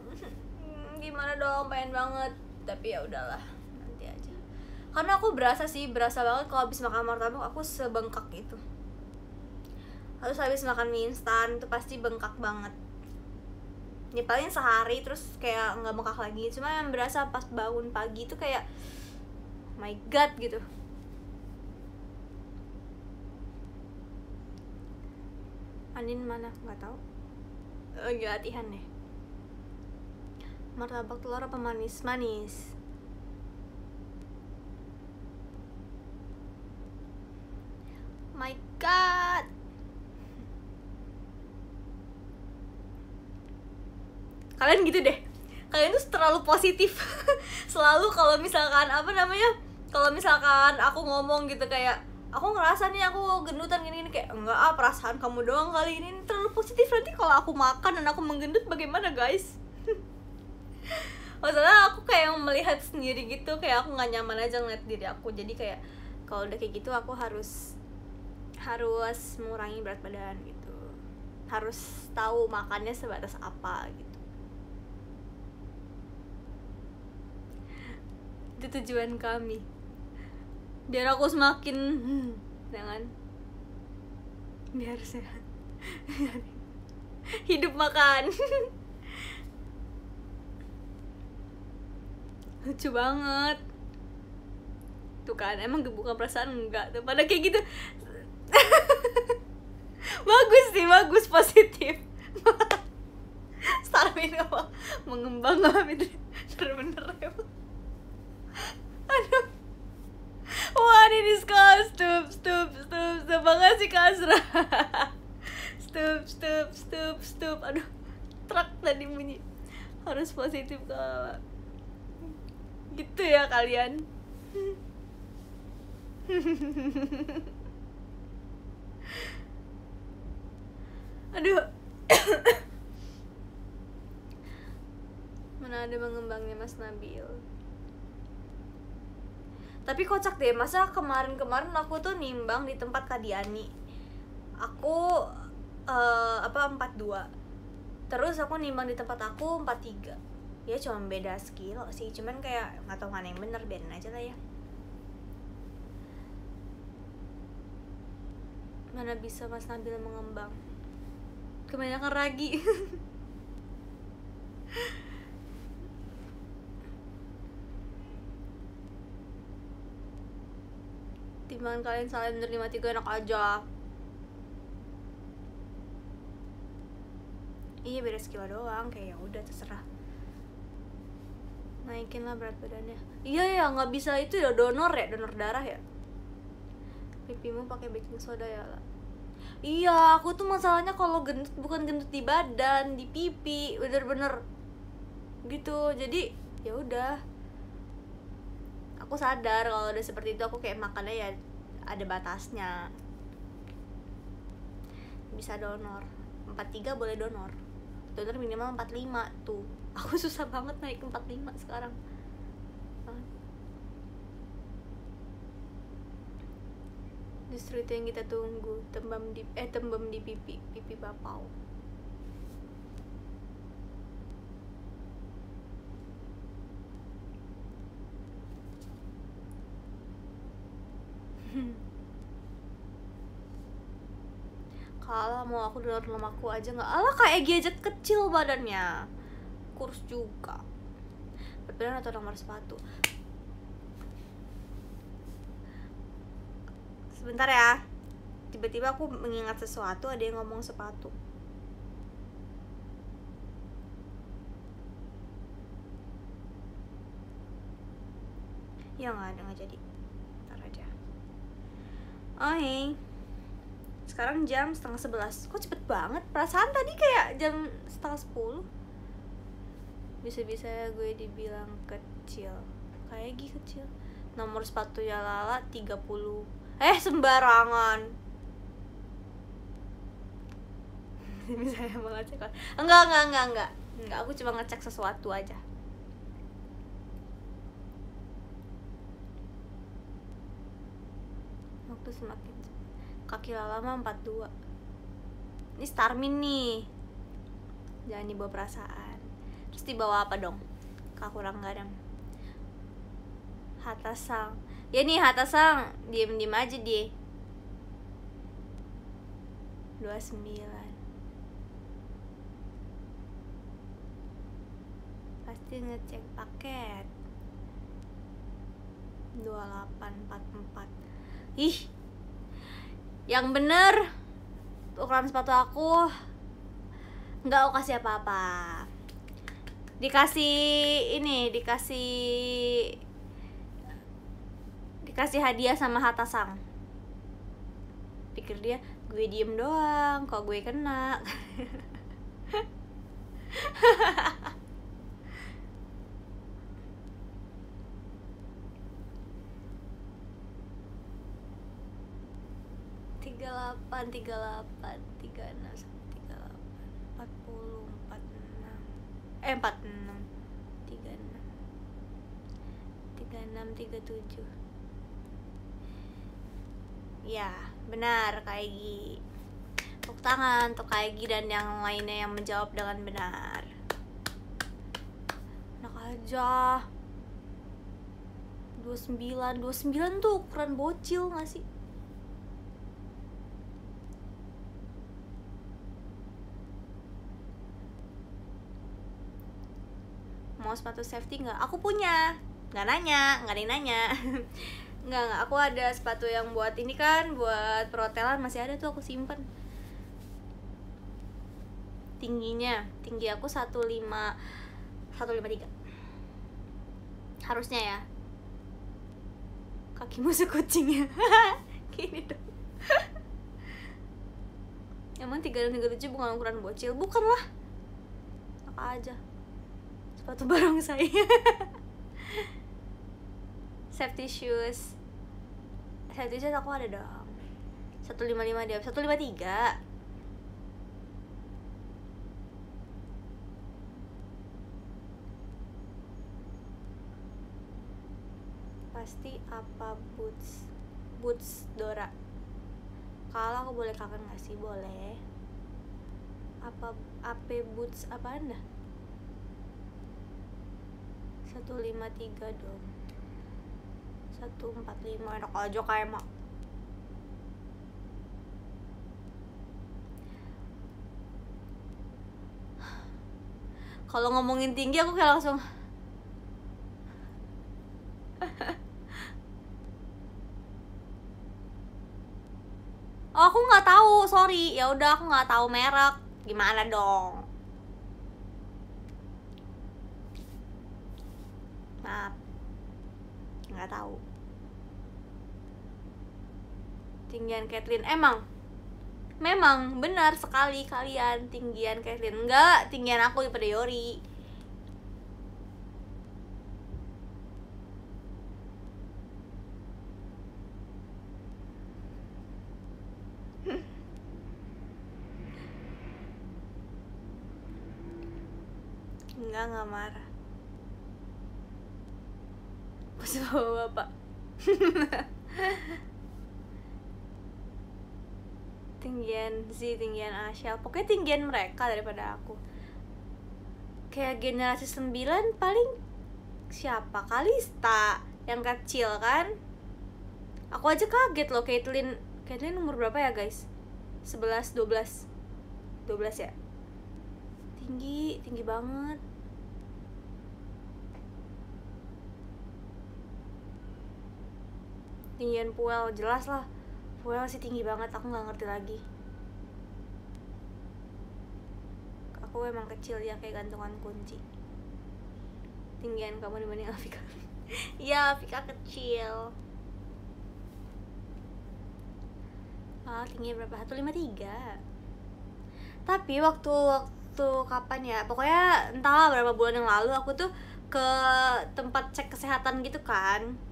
hmm, gimana dong? Pengen banget. Tapi ya udahlah nanti aja. Karena aku berasa sih berasa banget kalau habis makan martabak aku sebengkak itu harus habis makan mie instan itu pasti bengkak banget ya paling sehari terus kayak nggak bengkak lagi. Cuma yang berasa pas bangun pagi itu kayak oh my god gitu. Anin mana? Nggak tahu. Lagi latihan deh. Martabak telur apa manis manis my god kalian gitu deh. Kalian tuh terlalu positif. Selalu kalau misalkan apa namanya kalau misalkan aku ngomong gitu kayak aku ngerasa nih aku gendutan gini gini kayak enggak ah perasaan kamu doang kali ini. Terlalu positif. Nanti kalau aku makan dan aku menggendut bagaimana guys? Masalah aku kayak melihat sendiri gitu kayak aku nggak nyaman aja ngeliat diri aku. Jadi kayak kalau udah kayak gitu aku harus harus mengurangi berat badan gitu. Harus tahu makannya sebatas apa gitu itu tujuan kami. Biar aku semakin hmm, jangan biar sehat. Hidup makan. Lucu banget. Tuh kan emang bukan perasaan enggak tuh. Pada kayak gitu. Bagus sih bagus positif. Starmin apa? Mengembang apa bener-bener emang aduh. Wah ini kak stup stup stup. Stup makasih kasra stup stup stup stup. Aduh truk tadi bunyi. Harus positif kak. Gitu ya kalian. Aduh. Mana ada mengembangnya mas Nabil tapi kocak deh masa kemarin-kemarin aku tuh nimbang di tempat Kadiani aku uh, apa 42 terus aku nimbang di tempat aku 43 ya cuma beda sekilo sih cuman kayak nggak tahu mana yang bener biarin aja lah ya. Mana bisa Mas Nabil mengembang? Kebanyakan ragi timbangan kalian saling menerima tiga enak aja. Iya beda sekilo doang kayak ya udah terserah. Naikin lah berat badannya. Iya ya nggak bisa itu ya donor ya donor darah ya. Pipimu pakai baking soda ya lah iya aku tuh masalahnya kalau gendut bukan gendut di badan di pipi bener-bener. Gitu jadi ya udah aku sadar kalau udah seperti itu aku kayak makannya ya ada batasnya. Bisa donor. 43 boleh donor. Donor minimal 45 tuh. Aku susah banget naik 45 sekarang. Justru itu yang kita tunggu tembam di eh tembam di pipi pipi bapau kalau mau aku donor lemakku aja nggak? Ala kayak gadget kecil badannya. Kurus juga. Berbeda atau nomor sepatu. Sebentar ya. Tiba-tiba aku mengingat sesuatu ada yang ngomong sepatu. Ya nggak ada nggak jadi oh hey. sekarang jam setengah sebelas. Kok cepet banget? Perasaan tadi kayak jam setengah sepuluh. Bisa-bisa gue dibilang kecil. Kayak gini kecil. Nomor sepatu ya Lala 30 eh sembarangan. Misalnya mau ngecek enggak enggak enggak enggak. Enggak aku cuma ngecek sesuatu aja waktu semakin kaki lama 42 ini Starmin nih. Jangan dibawa perasaan. Terus dibawa apa dong? Kak kurang gadang. Hatta Sang. Ya nih Hatta Sang. Diem diem aja dia. 29 pasti ngecek paket. 2844 ih yang bener ukuran sepatu aku nggak aku kasih apa-apa. Dikasih ini dikasih dikasih hadiah sama Hatta Sang. Pikir dia gue diem doang kok gue kena delapan tiga delapan tiga enam tiga delapan empat puluh empat enam eh empat enam tiga enam tiga enam tiga tujuh. Ya benar kayak tepuk tangan untuk Kaigi dan yang lainnya yang menjawab dengan benar. Enak aja. 29 29 tuh ukuran bocil gak sih mau sepatu safety nggak? Aku punya. Nggak nanya nggak ada yang nanya. Nggak nggak. Aku ada sepatu yang buat ini kan buat perhotelan masih ada tuh aku simpen. Tingginya tinggi aku 15 153 harusnya ya. Kaki musuh kucingnya gini dong. Emang 3637 bukan ukuran bocil? Bukan lah. Apa aja sepatu barongsai safety shoes. Safety shoes aku ada dong. 155 dia. 153 pasti apa boots? Boots Dora. Kalau aku boleh kangen gak sih? Boleh. Apa AP boots apa anda 153 dong. 145 enak aja kayak mak kalau ngomongin tinggi aku kayak langsung oh aku nggak tahu sorry. Ya udah aku nggak tahu merek. Gimana dong maaf. Nggak tahu. Tinggian Catherine emang? Memang benar sekali kalian tinggian Catherine enggak tinggian aku di Yori enggak nggak marah. Bawa bapak. Tinggian Z, tinggian Asia Pokoknya tinggian mereka daripada aku. Kayak generasi 9 paling Siapa? Kalista Yang kecil kan? Aku aja kaget loh Caitlyn. Caitlyn umur berapa ya guys? 11, 12 12 ya? Tinggi, tinggi banget tinggian Puel jelas lah. Puel sih tinggi banget aku nggak ngerti lagi. Aku emang kecil ya kayak gantungan kunci. Tinggian kamu dibanding Afika. Iya Afika kecil. Ah tingginya berapa? 153 tapi waktu waktu kapan ya? Pokoknya entah berapa bulan yang lalu aku tuh ke tempat cek kesehatan gitu kan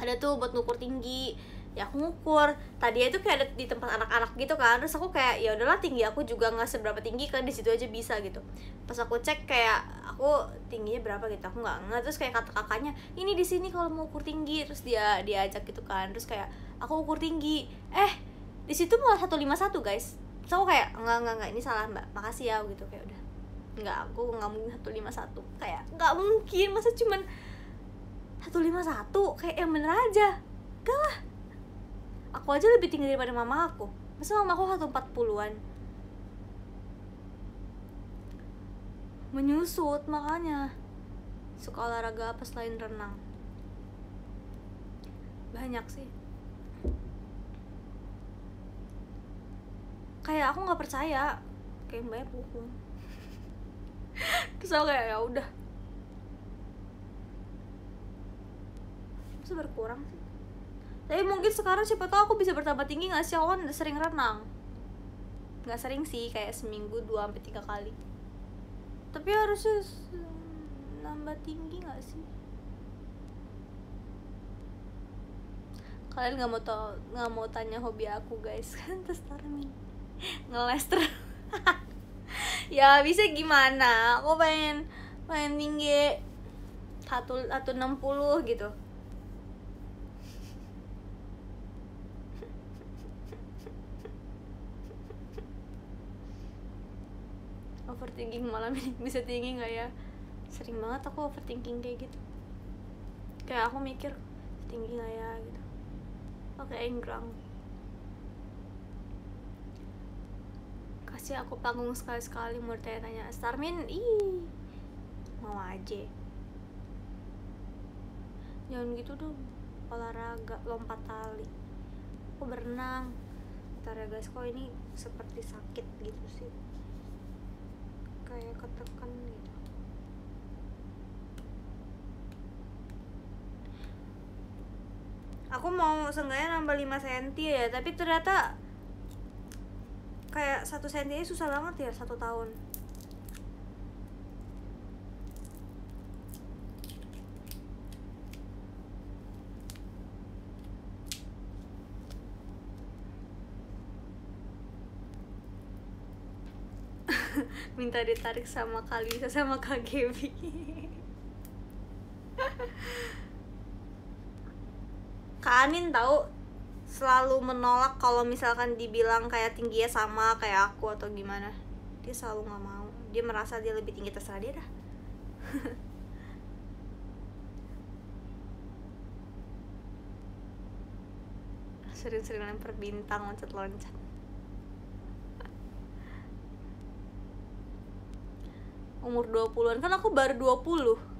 ada tuh buat ngukur tinggi ya aku ngukur. Tadi itu kayak ada di tempat anak-anak gitu kan terus aku kayak ya udahlah tinggi aku juga nggak seberapa tinggi kan di situ aja bisa gitu. Pas aku cek kayak aku tingginya berapa gitu? Aku nggak nggak terus kayak kata kakaknya ini di sini kalau mau ukur tinggi terus dia diajak gitu kan. Terus kayak aku ukur tinggi. Eh di situ malah 151 guys. Terus aku kayak nggak nggak nggak ini salah mbak. Makasih ya gitu kayak udah. Nggak aku nggak mungkin 151 kayak nggak mungkin masa cuman 151 kayak yang bener aja. Gak lah. Aku aja lebih tinggi daripada mama aku. Masa mama aku 140-an menyusut makanya. Suka olahraga apa selain renang? Banyak sih. Kayak aku nggak percaya. Kayak banyak bohong terus aku kayak ya udah masa berkurang sih. Tapi mungkin sekarang siapa tahu aku bisa bertambah tinggi nggak sih? Aku kan sering renang. Nggak sering sih kayak seminggu dua sampai tiga kali. Tapi harusnya nambah tinggi nggak sih? Kalian nggak mau tau nggak mau tanya hobi aku guys. Kan terus ngeles terus. Ya bisa gimana? Aku pengen pengen tinggi satu satu enam puluh gitu overthinking malam ini. Bisa tinggi nggak ya? Sering banget aku overthinking kayak gitu. Kayak aku mikir tinggi nggak ya? gitu. Oke enggrang kasih aku panggung sekali-sekali mau tanya-tanya Starmin? Ih mau aja. Jangan gitu dong olahraga lompat tali. Aku berenang. Ntar ya guys kok ini seperti sakit gitu sih kayak ketekan gitu. Aku mau seenggaknya nambah 5 cm ya tapi ternyata kayak satu cm susah banget ya satu tahun minta ditarik sama Kalisa sama Gaby. Kak Anin tahu selalu menolak kalau misalkan dibilang kayak tingginya sama kayak aku atau gimana. Dia selalu nggak mau. Dia merasa dia lebih tinggi terserah dia dah. Sering-sering lempar bintang loncat-loncat umur 20-an kan aku baru 20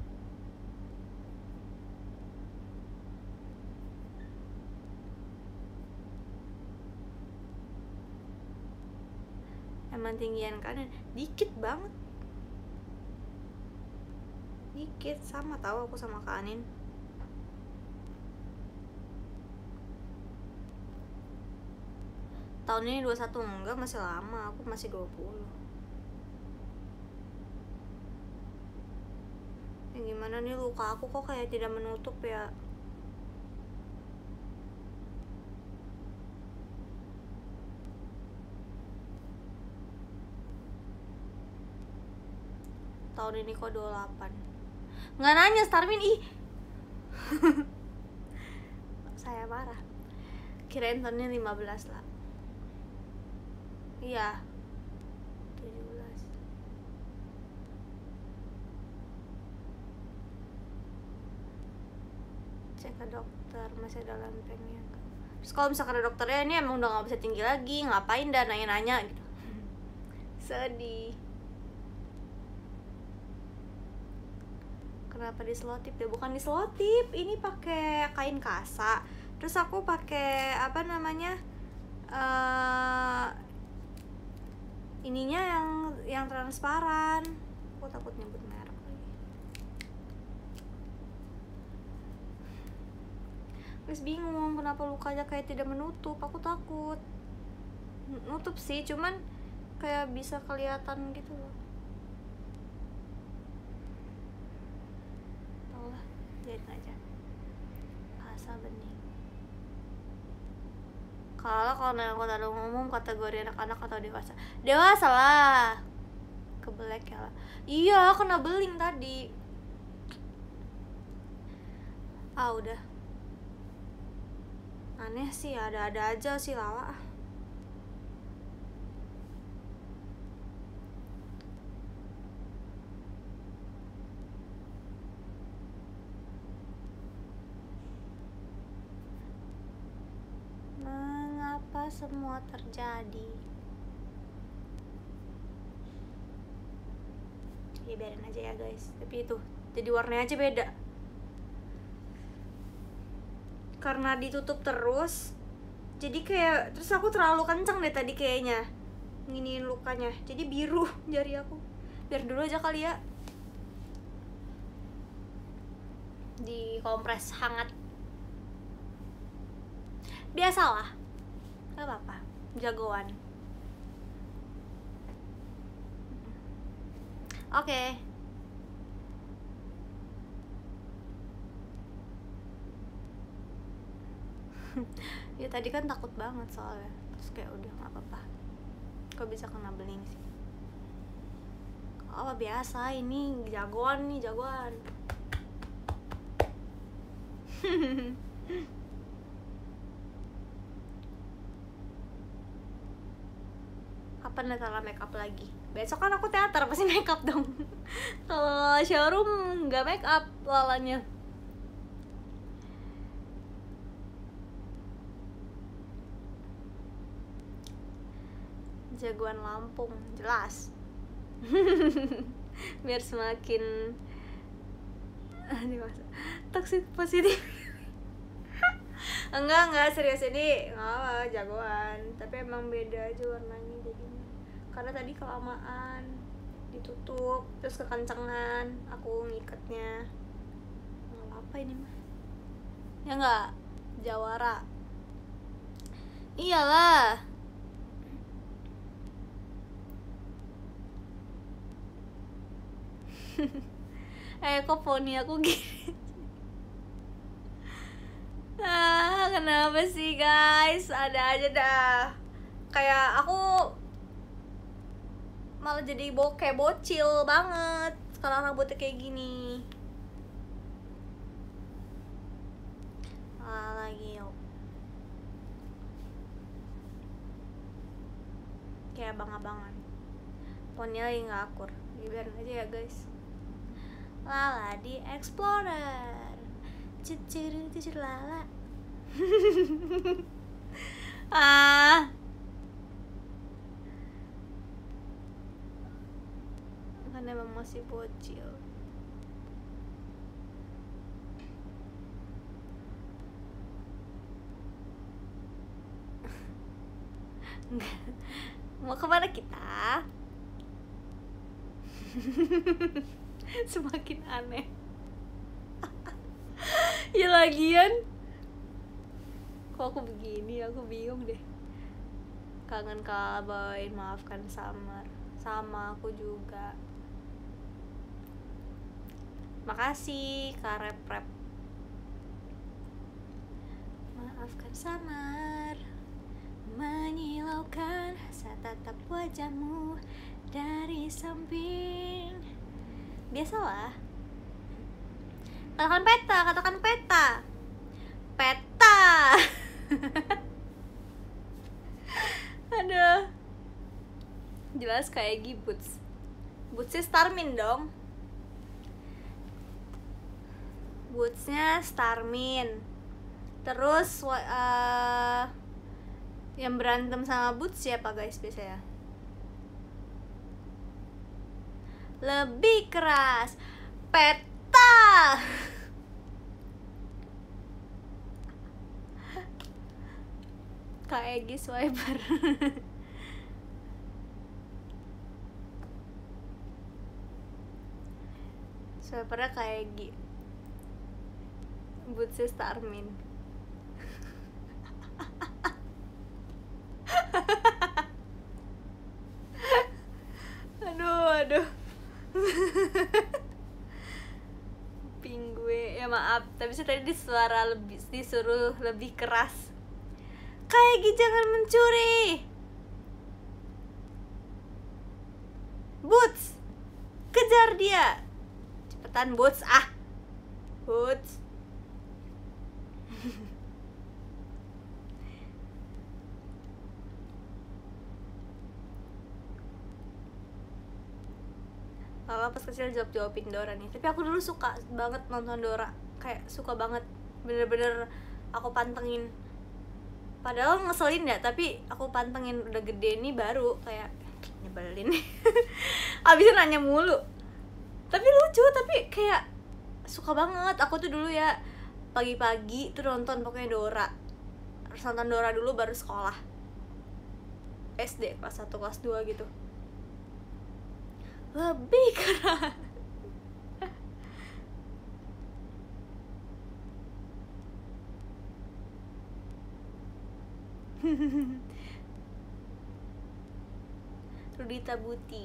emang tinggian kanan. Dikit banget. Dikit. Sama tahu aku sama kanin tahun ini 21 enggak masih lama. Aku masih 20 ya gimana nih luka aku kok kayak tidak menutup ya? Tahun ini kok 28 nggak nanya Starmin ih. Saya marah. Kirain tahunnya 15 lah. Iya 17 cek ke dokter masih ada lempengnya terus kalau misalkan ada dokternya ini emang udah nggak bisa tinggi lagi ngapain dah nanya-nanya gitu. Sedih. Kenapa diselotip ya? Bukan diselotip ini pakai kain kasa. Terus aku pakai apa namanya uh, ininya yang yang transparan. Aku takut nyebut merek lagi Terus bingung kenapa lukanya kayak tidak menutup? Aku takut. Nutup sih cuman kayak bisa kelihatan gitu loh. Tau lah aja. Bahasa bening. Kalau kalau angkutan umum kategori anak-anak atau dewasa. Dewasa lah. Kebelek ya lah. Iya kena beling tadi. Ah udah aneh sih ada-ada aja sih lala. Mengapa semua terjadi? Ya biarin aja ya guys. Tapi itu jadi warnanya aja beda karena ditutup terus jadi kayak terus aku terlalu kenceng deh tadi kayaknya nginiin lukanya. Jadi biru jari aku. Biar dulu aja kali ya. Di kompres hangat. Biasalah. Gak apa-apa. Jagoan. Oke. okay. ya tadi kan takut banget soalnya. Terus kayak udah nggak apa-apa. Kok bisa kena beling sih? Oh biasa ini jagoan nih jagoan. Kapan Natala make up lagi? Besok kan aku teater pasti make up dong. Kalau showroom nggak make up lalanya jagoan Lampung jelas. Biar semakin toxic positif enggak enggak serius. Ini enggak jagoan. Tapi emang beda aja warnanya jadinya. Karena tadi kelamaan ditutup terus kekencengan aku ngikatnya. Nggak apa ini mah. Ya enggak jawara. Iyalah eh kok poni aku gini? Ah kenapa sih guys? Ada aja dah. Kayak aku malah jadi bo kayak bocil banget sekarang rambutnya kayak gini. Ah, lagi yuk kayak abang-abangan. Poninya lagi nggak akur. Biarin aja ya guys Lala di Explorer. Cucur cucur lala. Ah. Kan emang masih bocil. Mau ke mana kita semakin aneh. Ya lagian. Kok aku begini? Aku bingung deh. Kangen kabain maafkan samar sama aku juga. Makasih karep rep. Maafkan samar. Menyilaukan saat tatap wajahmu dari samping biasalah. Katakan peta katakan peta. Peta. Aduh. Jelas kayak Boots. Bootsnya Starmin dong. Bootsnya Starmin. Terus uh, yang berantem sama Boots siapa guys biasanya lebih keras. Peta kayak Swiper. Swipernya kayak Gi Bootsnya Starmin aduh aduh ping gue ya maaf tapi saya tadi suara lebih disuruh lebih keras. Kayak jangan mencuri. Boots. Kejar dia. Cepetan Boots. Ah. Boots. Lala pas kecil jawab jawabin Dora nih. Tapi aku dulu suka banget nonton Dora kayak suka banget bener-bener aku pantengin. Padahal ngeselin ya tapi aku pantengin udah gede nih baru kayak nyebelin. Abisnya nanya mulu. Tapi lucu tapi kayak suka banget. Aku tuh dulu ya pagi-pagi tuh nonton pokoknya Dora. Harus nonton Dora dulu baru sekolah. SD kelas 1 kelas 2 gitu. Lebih keras Rudita Buti.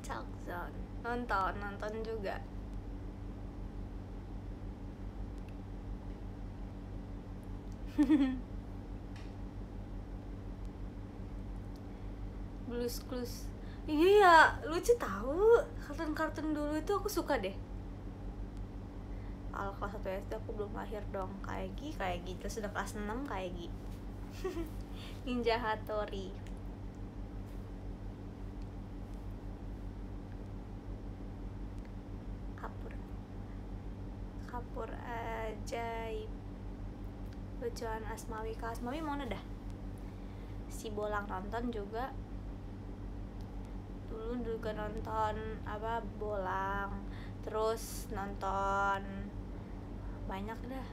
Chalk Zone nonton nonton juga. Blues Clues. Iya lucu tahu kartun-kartun dulu itu aku suka deh kalau kelas 1 SD aku belum lahir dong. Kayak Gi kayak gitu sudah kelas 6 kayak Gi. Ninja Hattori. Kapur. Kapur ajaib. Lucuan Asmawi. Kak Asmawi mana dah? Si bolang nonton juga. Dulu juga nonton apa? Bolang. Terus nonton banyak dah.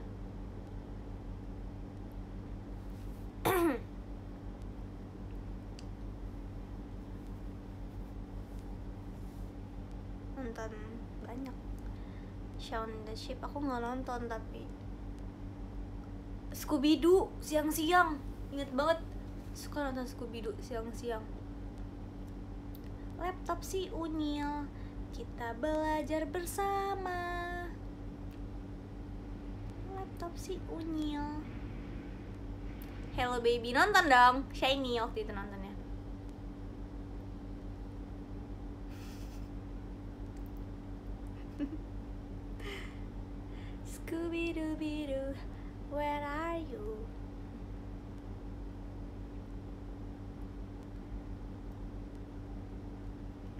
Nonton banyak. Shaun the Sheep aku nggak nonton tapi Scooby Doo siang-siang. Inget banget suka nonton Scooby Doo siang-siang. Laptop si Unyil kita belajar bersama laptop si Unyil. Hello Baby nonton dong. Shiny waktu itu nontonnya. Scooby Doo Doo where are you?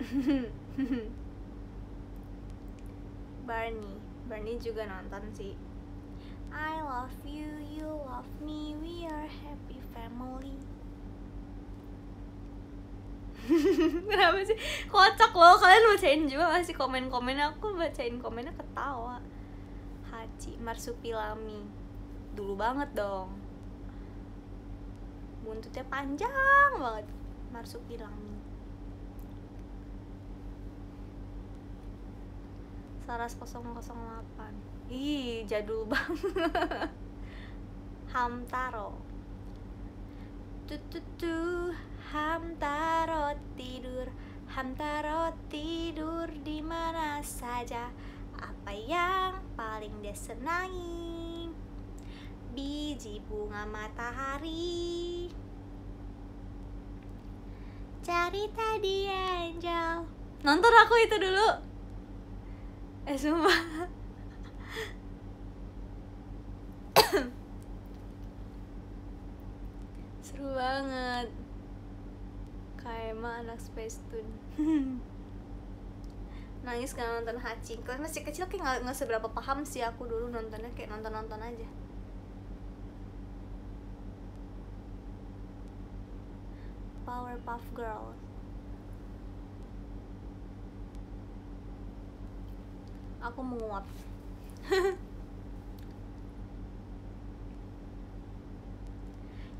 Barney. Barney juga nonton sih I love you, you love me, we are happy family. Kenapa sih? Kocak loh, kalian bacain juga masih komen-komen? Aku bacain komennya ketawa. Haji Marsupilami. Dulu banget dong. Buntutnya panjang banget Marsupilami. Saras 008 Ih, jadul banget. Hamtaro. Tututu Hamtaro tidur. Hamtaro tidur di mana saja. Apa yang paling dia senangi? Biji bunga matahari. Cerita di angel. Nonton aku itu dulu. Eh sumpah seru banget. Kayak emang anak Space Tune. Nangis karena nonton Hachi. Kalau masih kecil kayak nggak nggak seberapa paham sih aku dulu nontonnya kayak nonton nonton aja. Powerpuff Girls. Aku menguap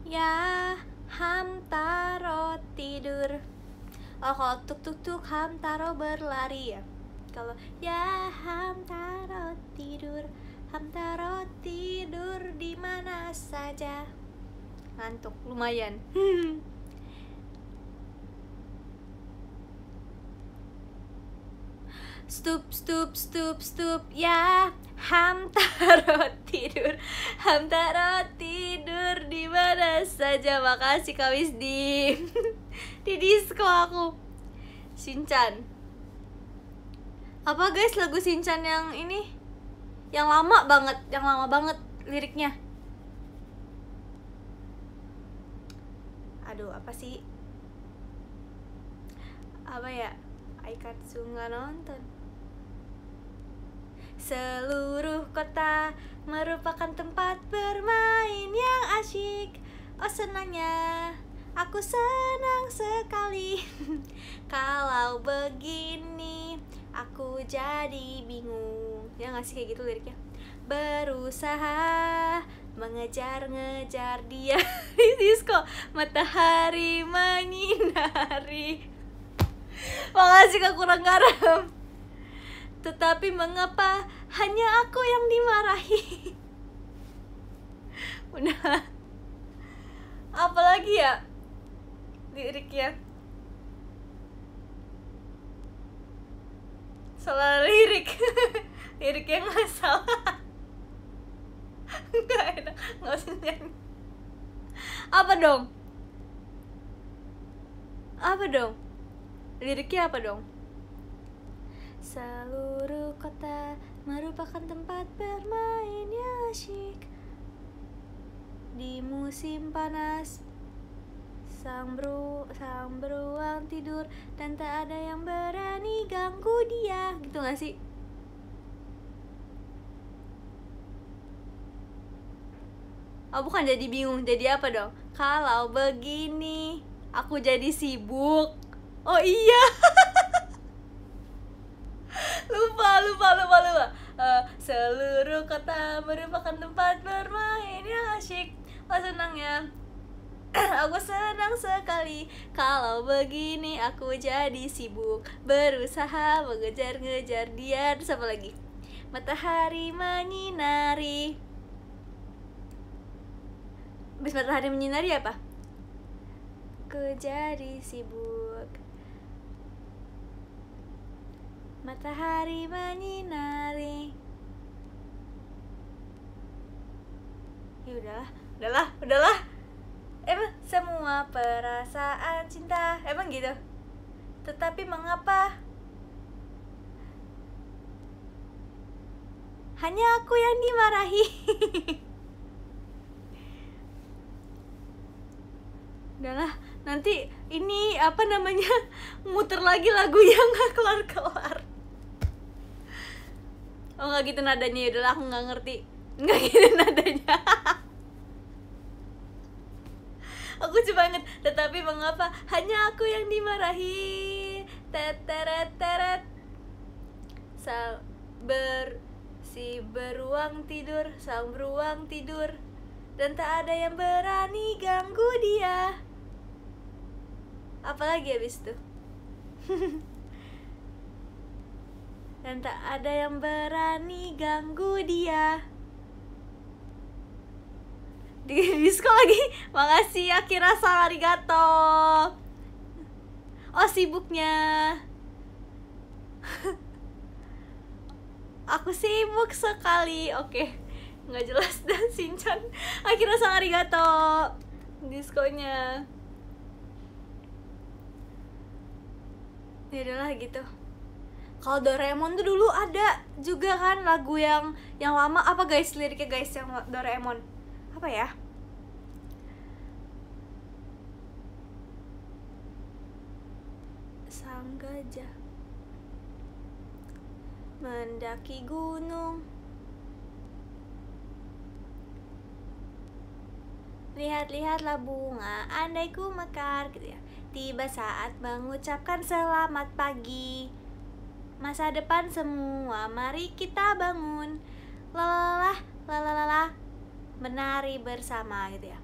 ya hamtaro tidur. Oh kalau tuk tuk tuk hamtaro berlari ya? Kalau ya hamtaro tidur hamtaro tidur di mana saja? Ngantuk lumayan Stup, stup, stup, stup, ya. Hamtaro tidur. Hamtaro tidur di mana saja. Makasih Kak Wisdi. Di disco aku. Shinchan Apa guys lagu Shinchan yang ini? Yang lama banget Yang lama banget liriknya. Aduh apa sih? Apa ya? Aikatsu nggak nonton Seluruh kota merupakan tempat bermain yang asyik. Oh senangnya, aku senang sekali. Kalau begini, aku jadi bingung. Ya gak sih kayak gitu liriknya? Berusaha mengejar-ngejar dia. Di disco Matahari menyinari. Makasih kak kurang garam tetapi mengapa hanya aku yang dimarahi? Udah. Apalagi ya liriknya? Salah lirik. Liriknya nggak salah. Nggak enak, nggak usah. Apa dong? Apa dong? Liriknya apa dong? Seluruh kota merupakan tempat bermain yang asyik Di musim panas Sang, beru, sang beruang tidur Dan tak ada yang berani ganggu dia Gitu gak sih? Oh bukan jadi bingung, jadi apa dong? Kalau begini, aku jadi sibuk Oh iya lupa lupa lupa. Uh, seluruh kota merupakan tempat bermain. Yang asyik. Oh senang ya. Aku senang sekali. Kalau begini aku jadi sibuk. Berusaha mengejar-ngejar dia. Terus apa lagi? Matahari menyinari. Habis matahari menyinari apa? Ku jadi sibuk matahari menyinari. Ya udahlah udahlah udahlah. Emang semua perasaan cinta emang gitu? Tetapi mengapa? Hanya aku yang dimarahi. Udahlah nanti ini apa namanya muter lagi lagu yang gak kelar kelar oh nggak gitu nadanya. Ya udahlah aku nggak ngerti. Nggak gitu nadanya. Aku coba inget tetapi mengapa hanya aku yang dimarahi? Teteret teret sang ber si beruang tidur sang beruang tidur. Dan tak ada yang berani ganggu dia. Apalagi habis itu dan tak ada yang berani ganggu dia. Di disco lagi. Makasih Akira arigato. Oh sibuknya. Aku sibuk sekali. Oke nggak jelas dan sinchan. Akira arigato. Diskonya ya udahlah gitu kalau Doraemon tuh dulu ada juga kan lagu yang yang lama. Apa guys liriknya guys yang Doraemon? Apa ya? Sang gajah mendaki gunung. Lihat-lihatlah bunga, andai ku mekar gitu ya. Tiba saat mengucapkan selamat pagi Masa depan semua, mari kita bangun. Lalalah, lalalah, menari bersama gitu ya.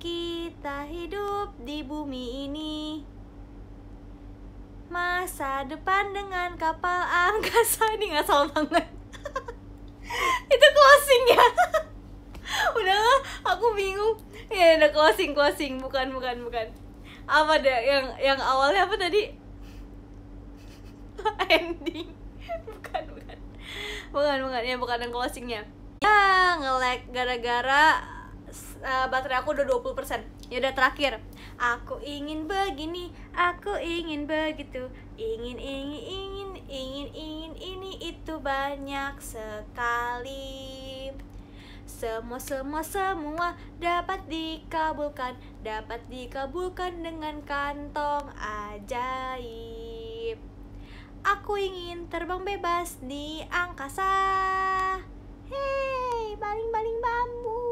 Kita hidup di bumi ini. Masa depan dengan kapal angkasa. Ini salah banget. Itu closing ya. Udah aku bingung. Ya udah closing closing. Bukan bukan bukan. Apa deh yang yang awalnya apa tadi ending. Bukan bukan. Bukan bukan. Ya bukan yang closingnya. Ya ngelag gara-gara uh, baterai aku udah 20% ya udah terakhir. Aku ingin begini aku ingin begitu. Ingin ingin ingin ingin ingin ini itu banyak sekali. Semua semua semua dapat dikabulkan. Dapat dikabulkan dengan kantong ajaib Aku ingin terbang bebas di angkasa. Hei, baling-baling bambu.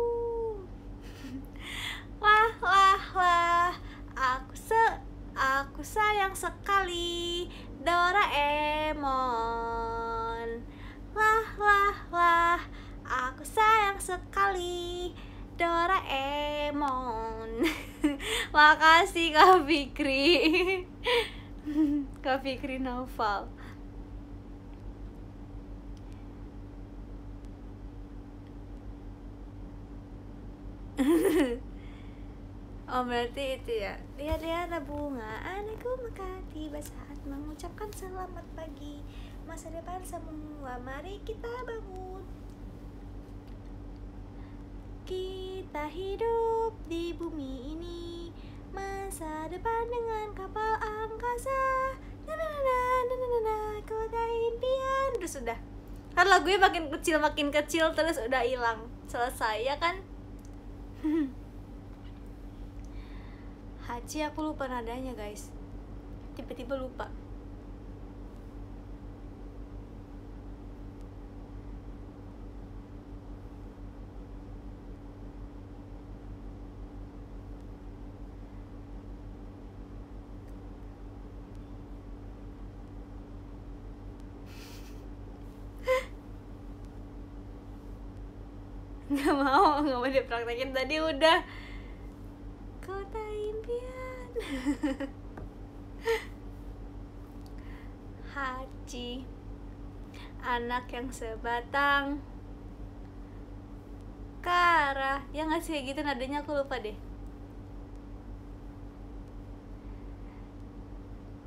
Wah, wah, wah Aku se aku sayang sekali Doraemon. Wah, wah, wah Aku sayang sekali Doraemon. Makasih Kak Fikri Kak Fikri Naufal. Oh berarti itu ya. Lihat-lihat bunga. Anakku mekar tiba saat mengucapkan selamat pagi. Masa depan semua. Mari kita bangun. Kita hidup di bumi ini Masa depan dengan kapal angkasa. Na impian. Terus udah. Kan lagunya makin kecil makin kecil terus udah hilang. Selesai ya kan? Haji aku lupa nadanya guys. Tiba-tiba lupa nggak mau nggak mau dipraktekin. Tadi udah. Kota impian. Haji. Anak yang sebatang. Kara. Ya nggak sih gitu nadanya aku lupa deh.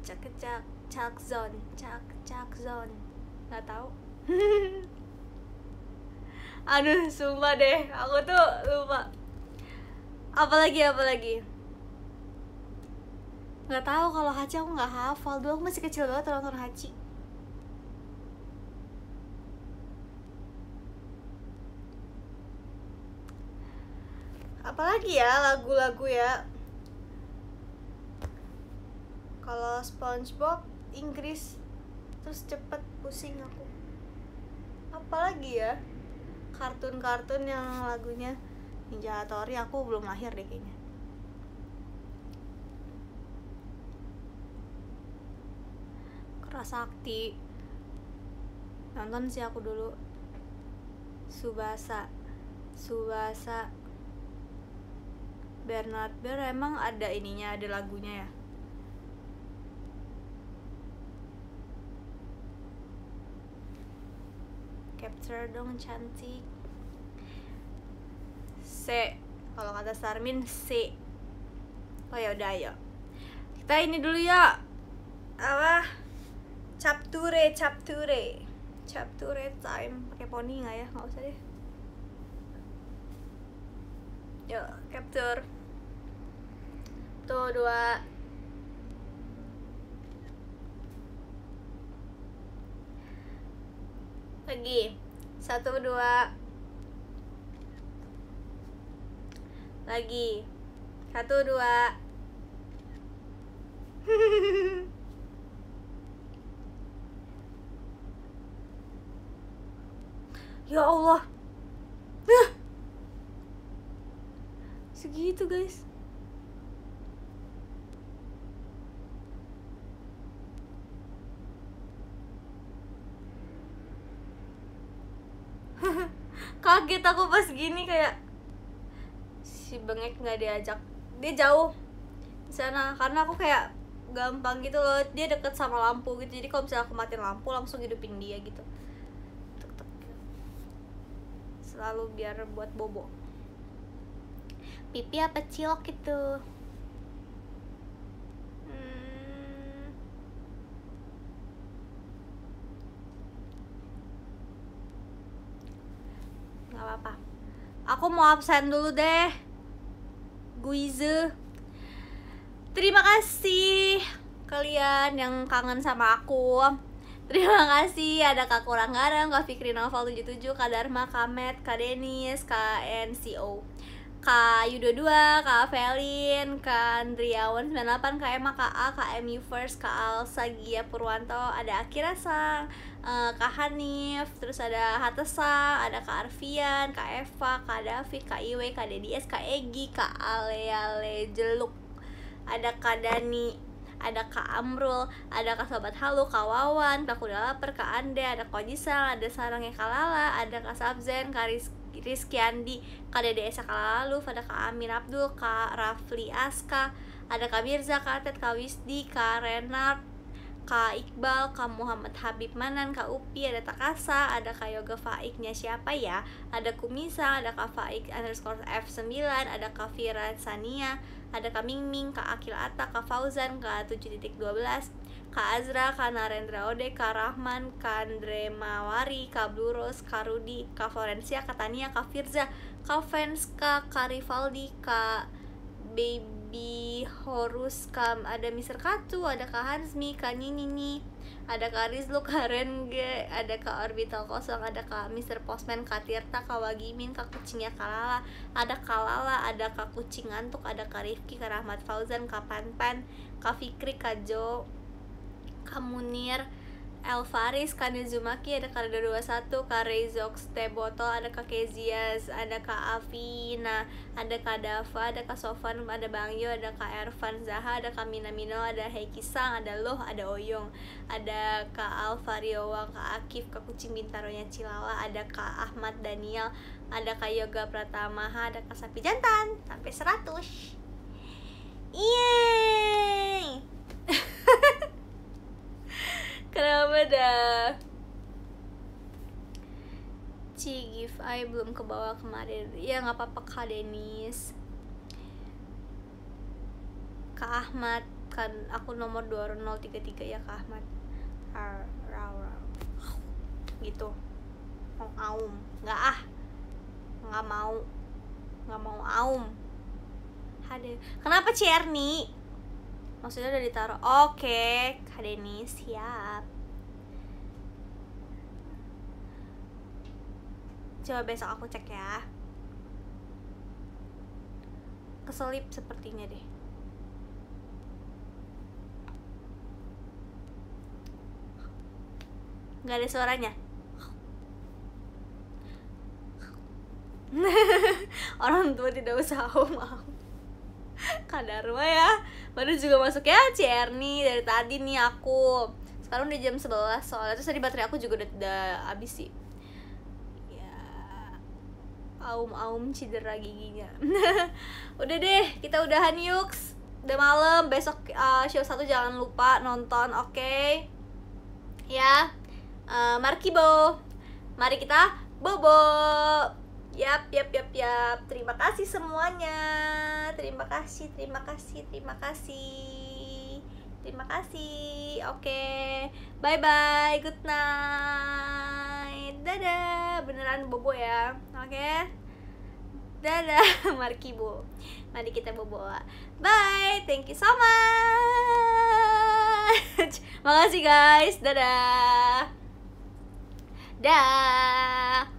Cak cak cak zone cak cak zone nggak tahu aduh sumpah deh. Aku tuh lupa. Apalagi apalagi? Nggak tahu kalau Haji aku nggak hafal. Dulu aku masih kecil banget nonton Haji apalagi ya lagu-lagu ya? Kalau SpongeBob Inggris. Terus cepet pusing aku. Apalagi ya kartun-kartun yang lagunya Ninja Hattori aku belum lahir deh kayaknya. Kerasakti. Nonton sih aku dulu. Subasa. Subasa. Bernard Bear emang ada ininya ada lagunya ya capture dong cantik. C kalau kata Sarmin C. Oh ya udah ayo. Kita ini dulu ya. Apa? Capture capture. Capture time. Pakai poni nggak ya? Nggak usah deh. Yuk capture. Tuh dua lagi. Satu dua. Lagi. Satu dua. Ya Allah. Segitu guys kaget aku pas gini kayak si bengek nggak diajak. Dia jauh di sana karena aku kayak gampang gitu loh. Dia deket sama lampu gitu jadi kalau misalnya aku matiin lampu langsung hidupin dia gitu. Selalu biar buat bobo. Pipi apa cilok itu hmm. Nggak apa-apa. Aku mau absen dulu deh. Guize. Terima kasih kalian yang kangen sama aku. Terima kasih ada Kak Kurang Garang, Kak Fikri Novel 77, Kak Dharma, Kak Met, Kak Denis, Kak NCO Kak Yudo 2, Kak Felin, Kak Andriawan 98, Kak Emma, Kak A, Kak MU First, Kak Alsa, Gia Purwanto, ada Akira Sang, eh, Kak Hanif, terus ada Hatesa, ada Kak Arfian, Kak Eva, Kak David, Kak Iwe, Kak Dedies, Kak Egi, Kak Ale Ale Jeluk, ada Kak Dani, ada Kak Amrul, ada Kak Sobat Halu, Kak Wawan, Kak Kuda Lapar, Kak Ande, ada Kak Jisang, ada Sarangnya Kak Lala, ada Kak Sabzen, Kak Riz Rizky Andi, Kak Dede Esa Kak Lalu, ada Kak Amin Abdul, Kak Rafli Aska, ada Kak Mirza, Kak Ted, Kak Wisdi, Kak Renard, Kak Iqbal, Kak Muhammad Habib Manan, Kak Upi, ada Takasa, ada Kak Yoga Faiknya siapa ya? Ada Kumisa, ada Kak Faik underscore F9, ada Kak Fira Sania, ada Kak Mingming, Kak Akil Atta, Kak Fauzan, Kak 7.12, Kak Azra, Kak Narendra Ode, Kak Rahman, Kak Andre Mawari, Kak Blue Kak Rudi, Kak Florencia, Kak Tania, Kak Firza, Kak Fens, Kak Rivaldi, Kak Baby Horus, Kak ada Mr. Katu, ada Kak Hansmi, Kak Nini, ada Kak Rizlo, Kak Renge, ada Kak Orbital Kosong, ada Kak Mr. Postman, Kak Tirta, Kak Wagimin, Kak Kucingnya Kak Lala, ada Kak Lala, ada Kak Kucing Ngantuk, ada Kak Rifki, Kak Rahmat Fauzan, Kak Panpan, Kak Fikri, Kak Jo, Kak Munir, El Faris, Kak Nizumaki, ada Kak Reda 21, Kak Rezox Teh Botol, ada Kak Kezias, ada Kak Afina, ada Kak Dava, ada Kak Sofan, ada Bang Yo, ada Kak Ervan Zaha, ada Kak Minamino, ada Heiki Sang, ada Loh, ada Oyong, ada Kak Alvariowa, Kak Akif, Kak Kucing Bintaronya Cilawa, ada Kak Ahmad Daniel, ada Kak Yoga Pratamaha, ada Kak Sapi Jantan, sampai 100 Yeay Kenapa dah? Ci give I belum ke bawah kemarin. Ya nggak apa-apa Kak Denis. Kak Ahmad Kan aku nomor 2033 ya Kak Ahmad. Ar, rau, rau. Gitu. Mau aum. Nggak ah. Nggak mau. Nggak mau aum. Hadir Kenapa Cerni? Maksudnya udah ditaruh. Oke kak Denny siap. Coba besok aku cek ya. Keselip sepertinya deh. Nggak ada suaranya? Orang tua tidak usah mau Kadarma ya. Baru juga masuk ya Cerni dari tadi nih aku. Sekarang udah jam 11 soalnya Terus tadi baterai aku juga udah, udah habis sih. Ya Aum-aum cedera giginya. Udah deh kita udahan yuk. Udah malam besok uh, show satu jangan lupa nonton oke? Okay? Ya uh, Markibo. Mari kita bobo Yap, yap, yap, yap. Terima kasih semuanya. Terima kasih, terima kasih, terima kasih. Terima kasih. Oke. Okay. Bye bye. Good night. Dadah. Beneran bobo ya. Oke. Okay? Dadah, Markibo. Mari kita bobo. Bye. Thank you so much. Makasih guys. Dadah. dah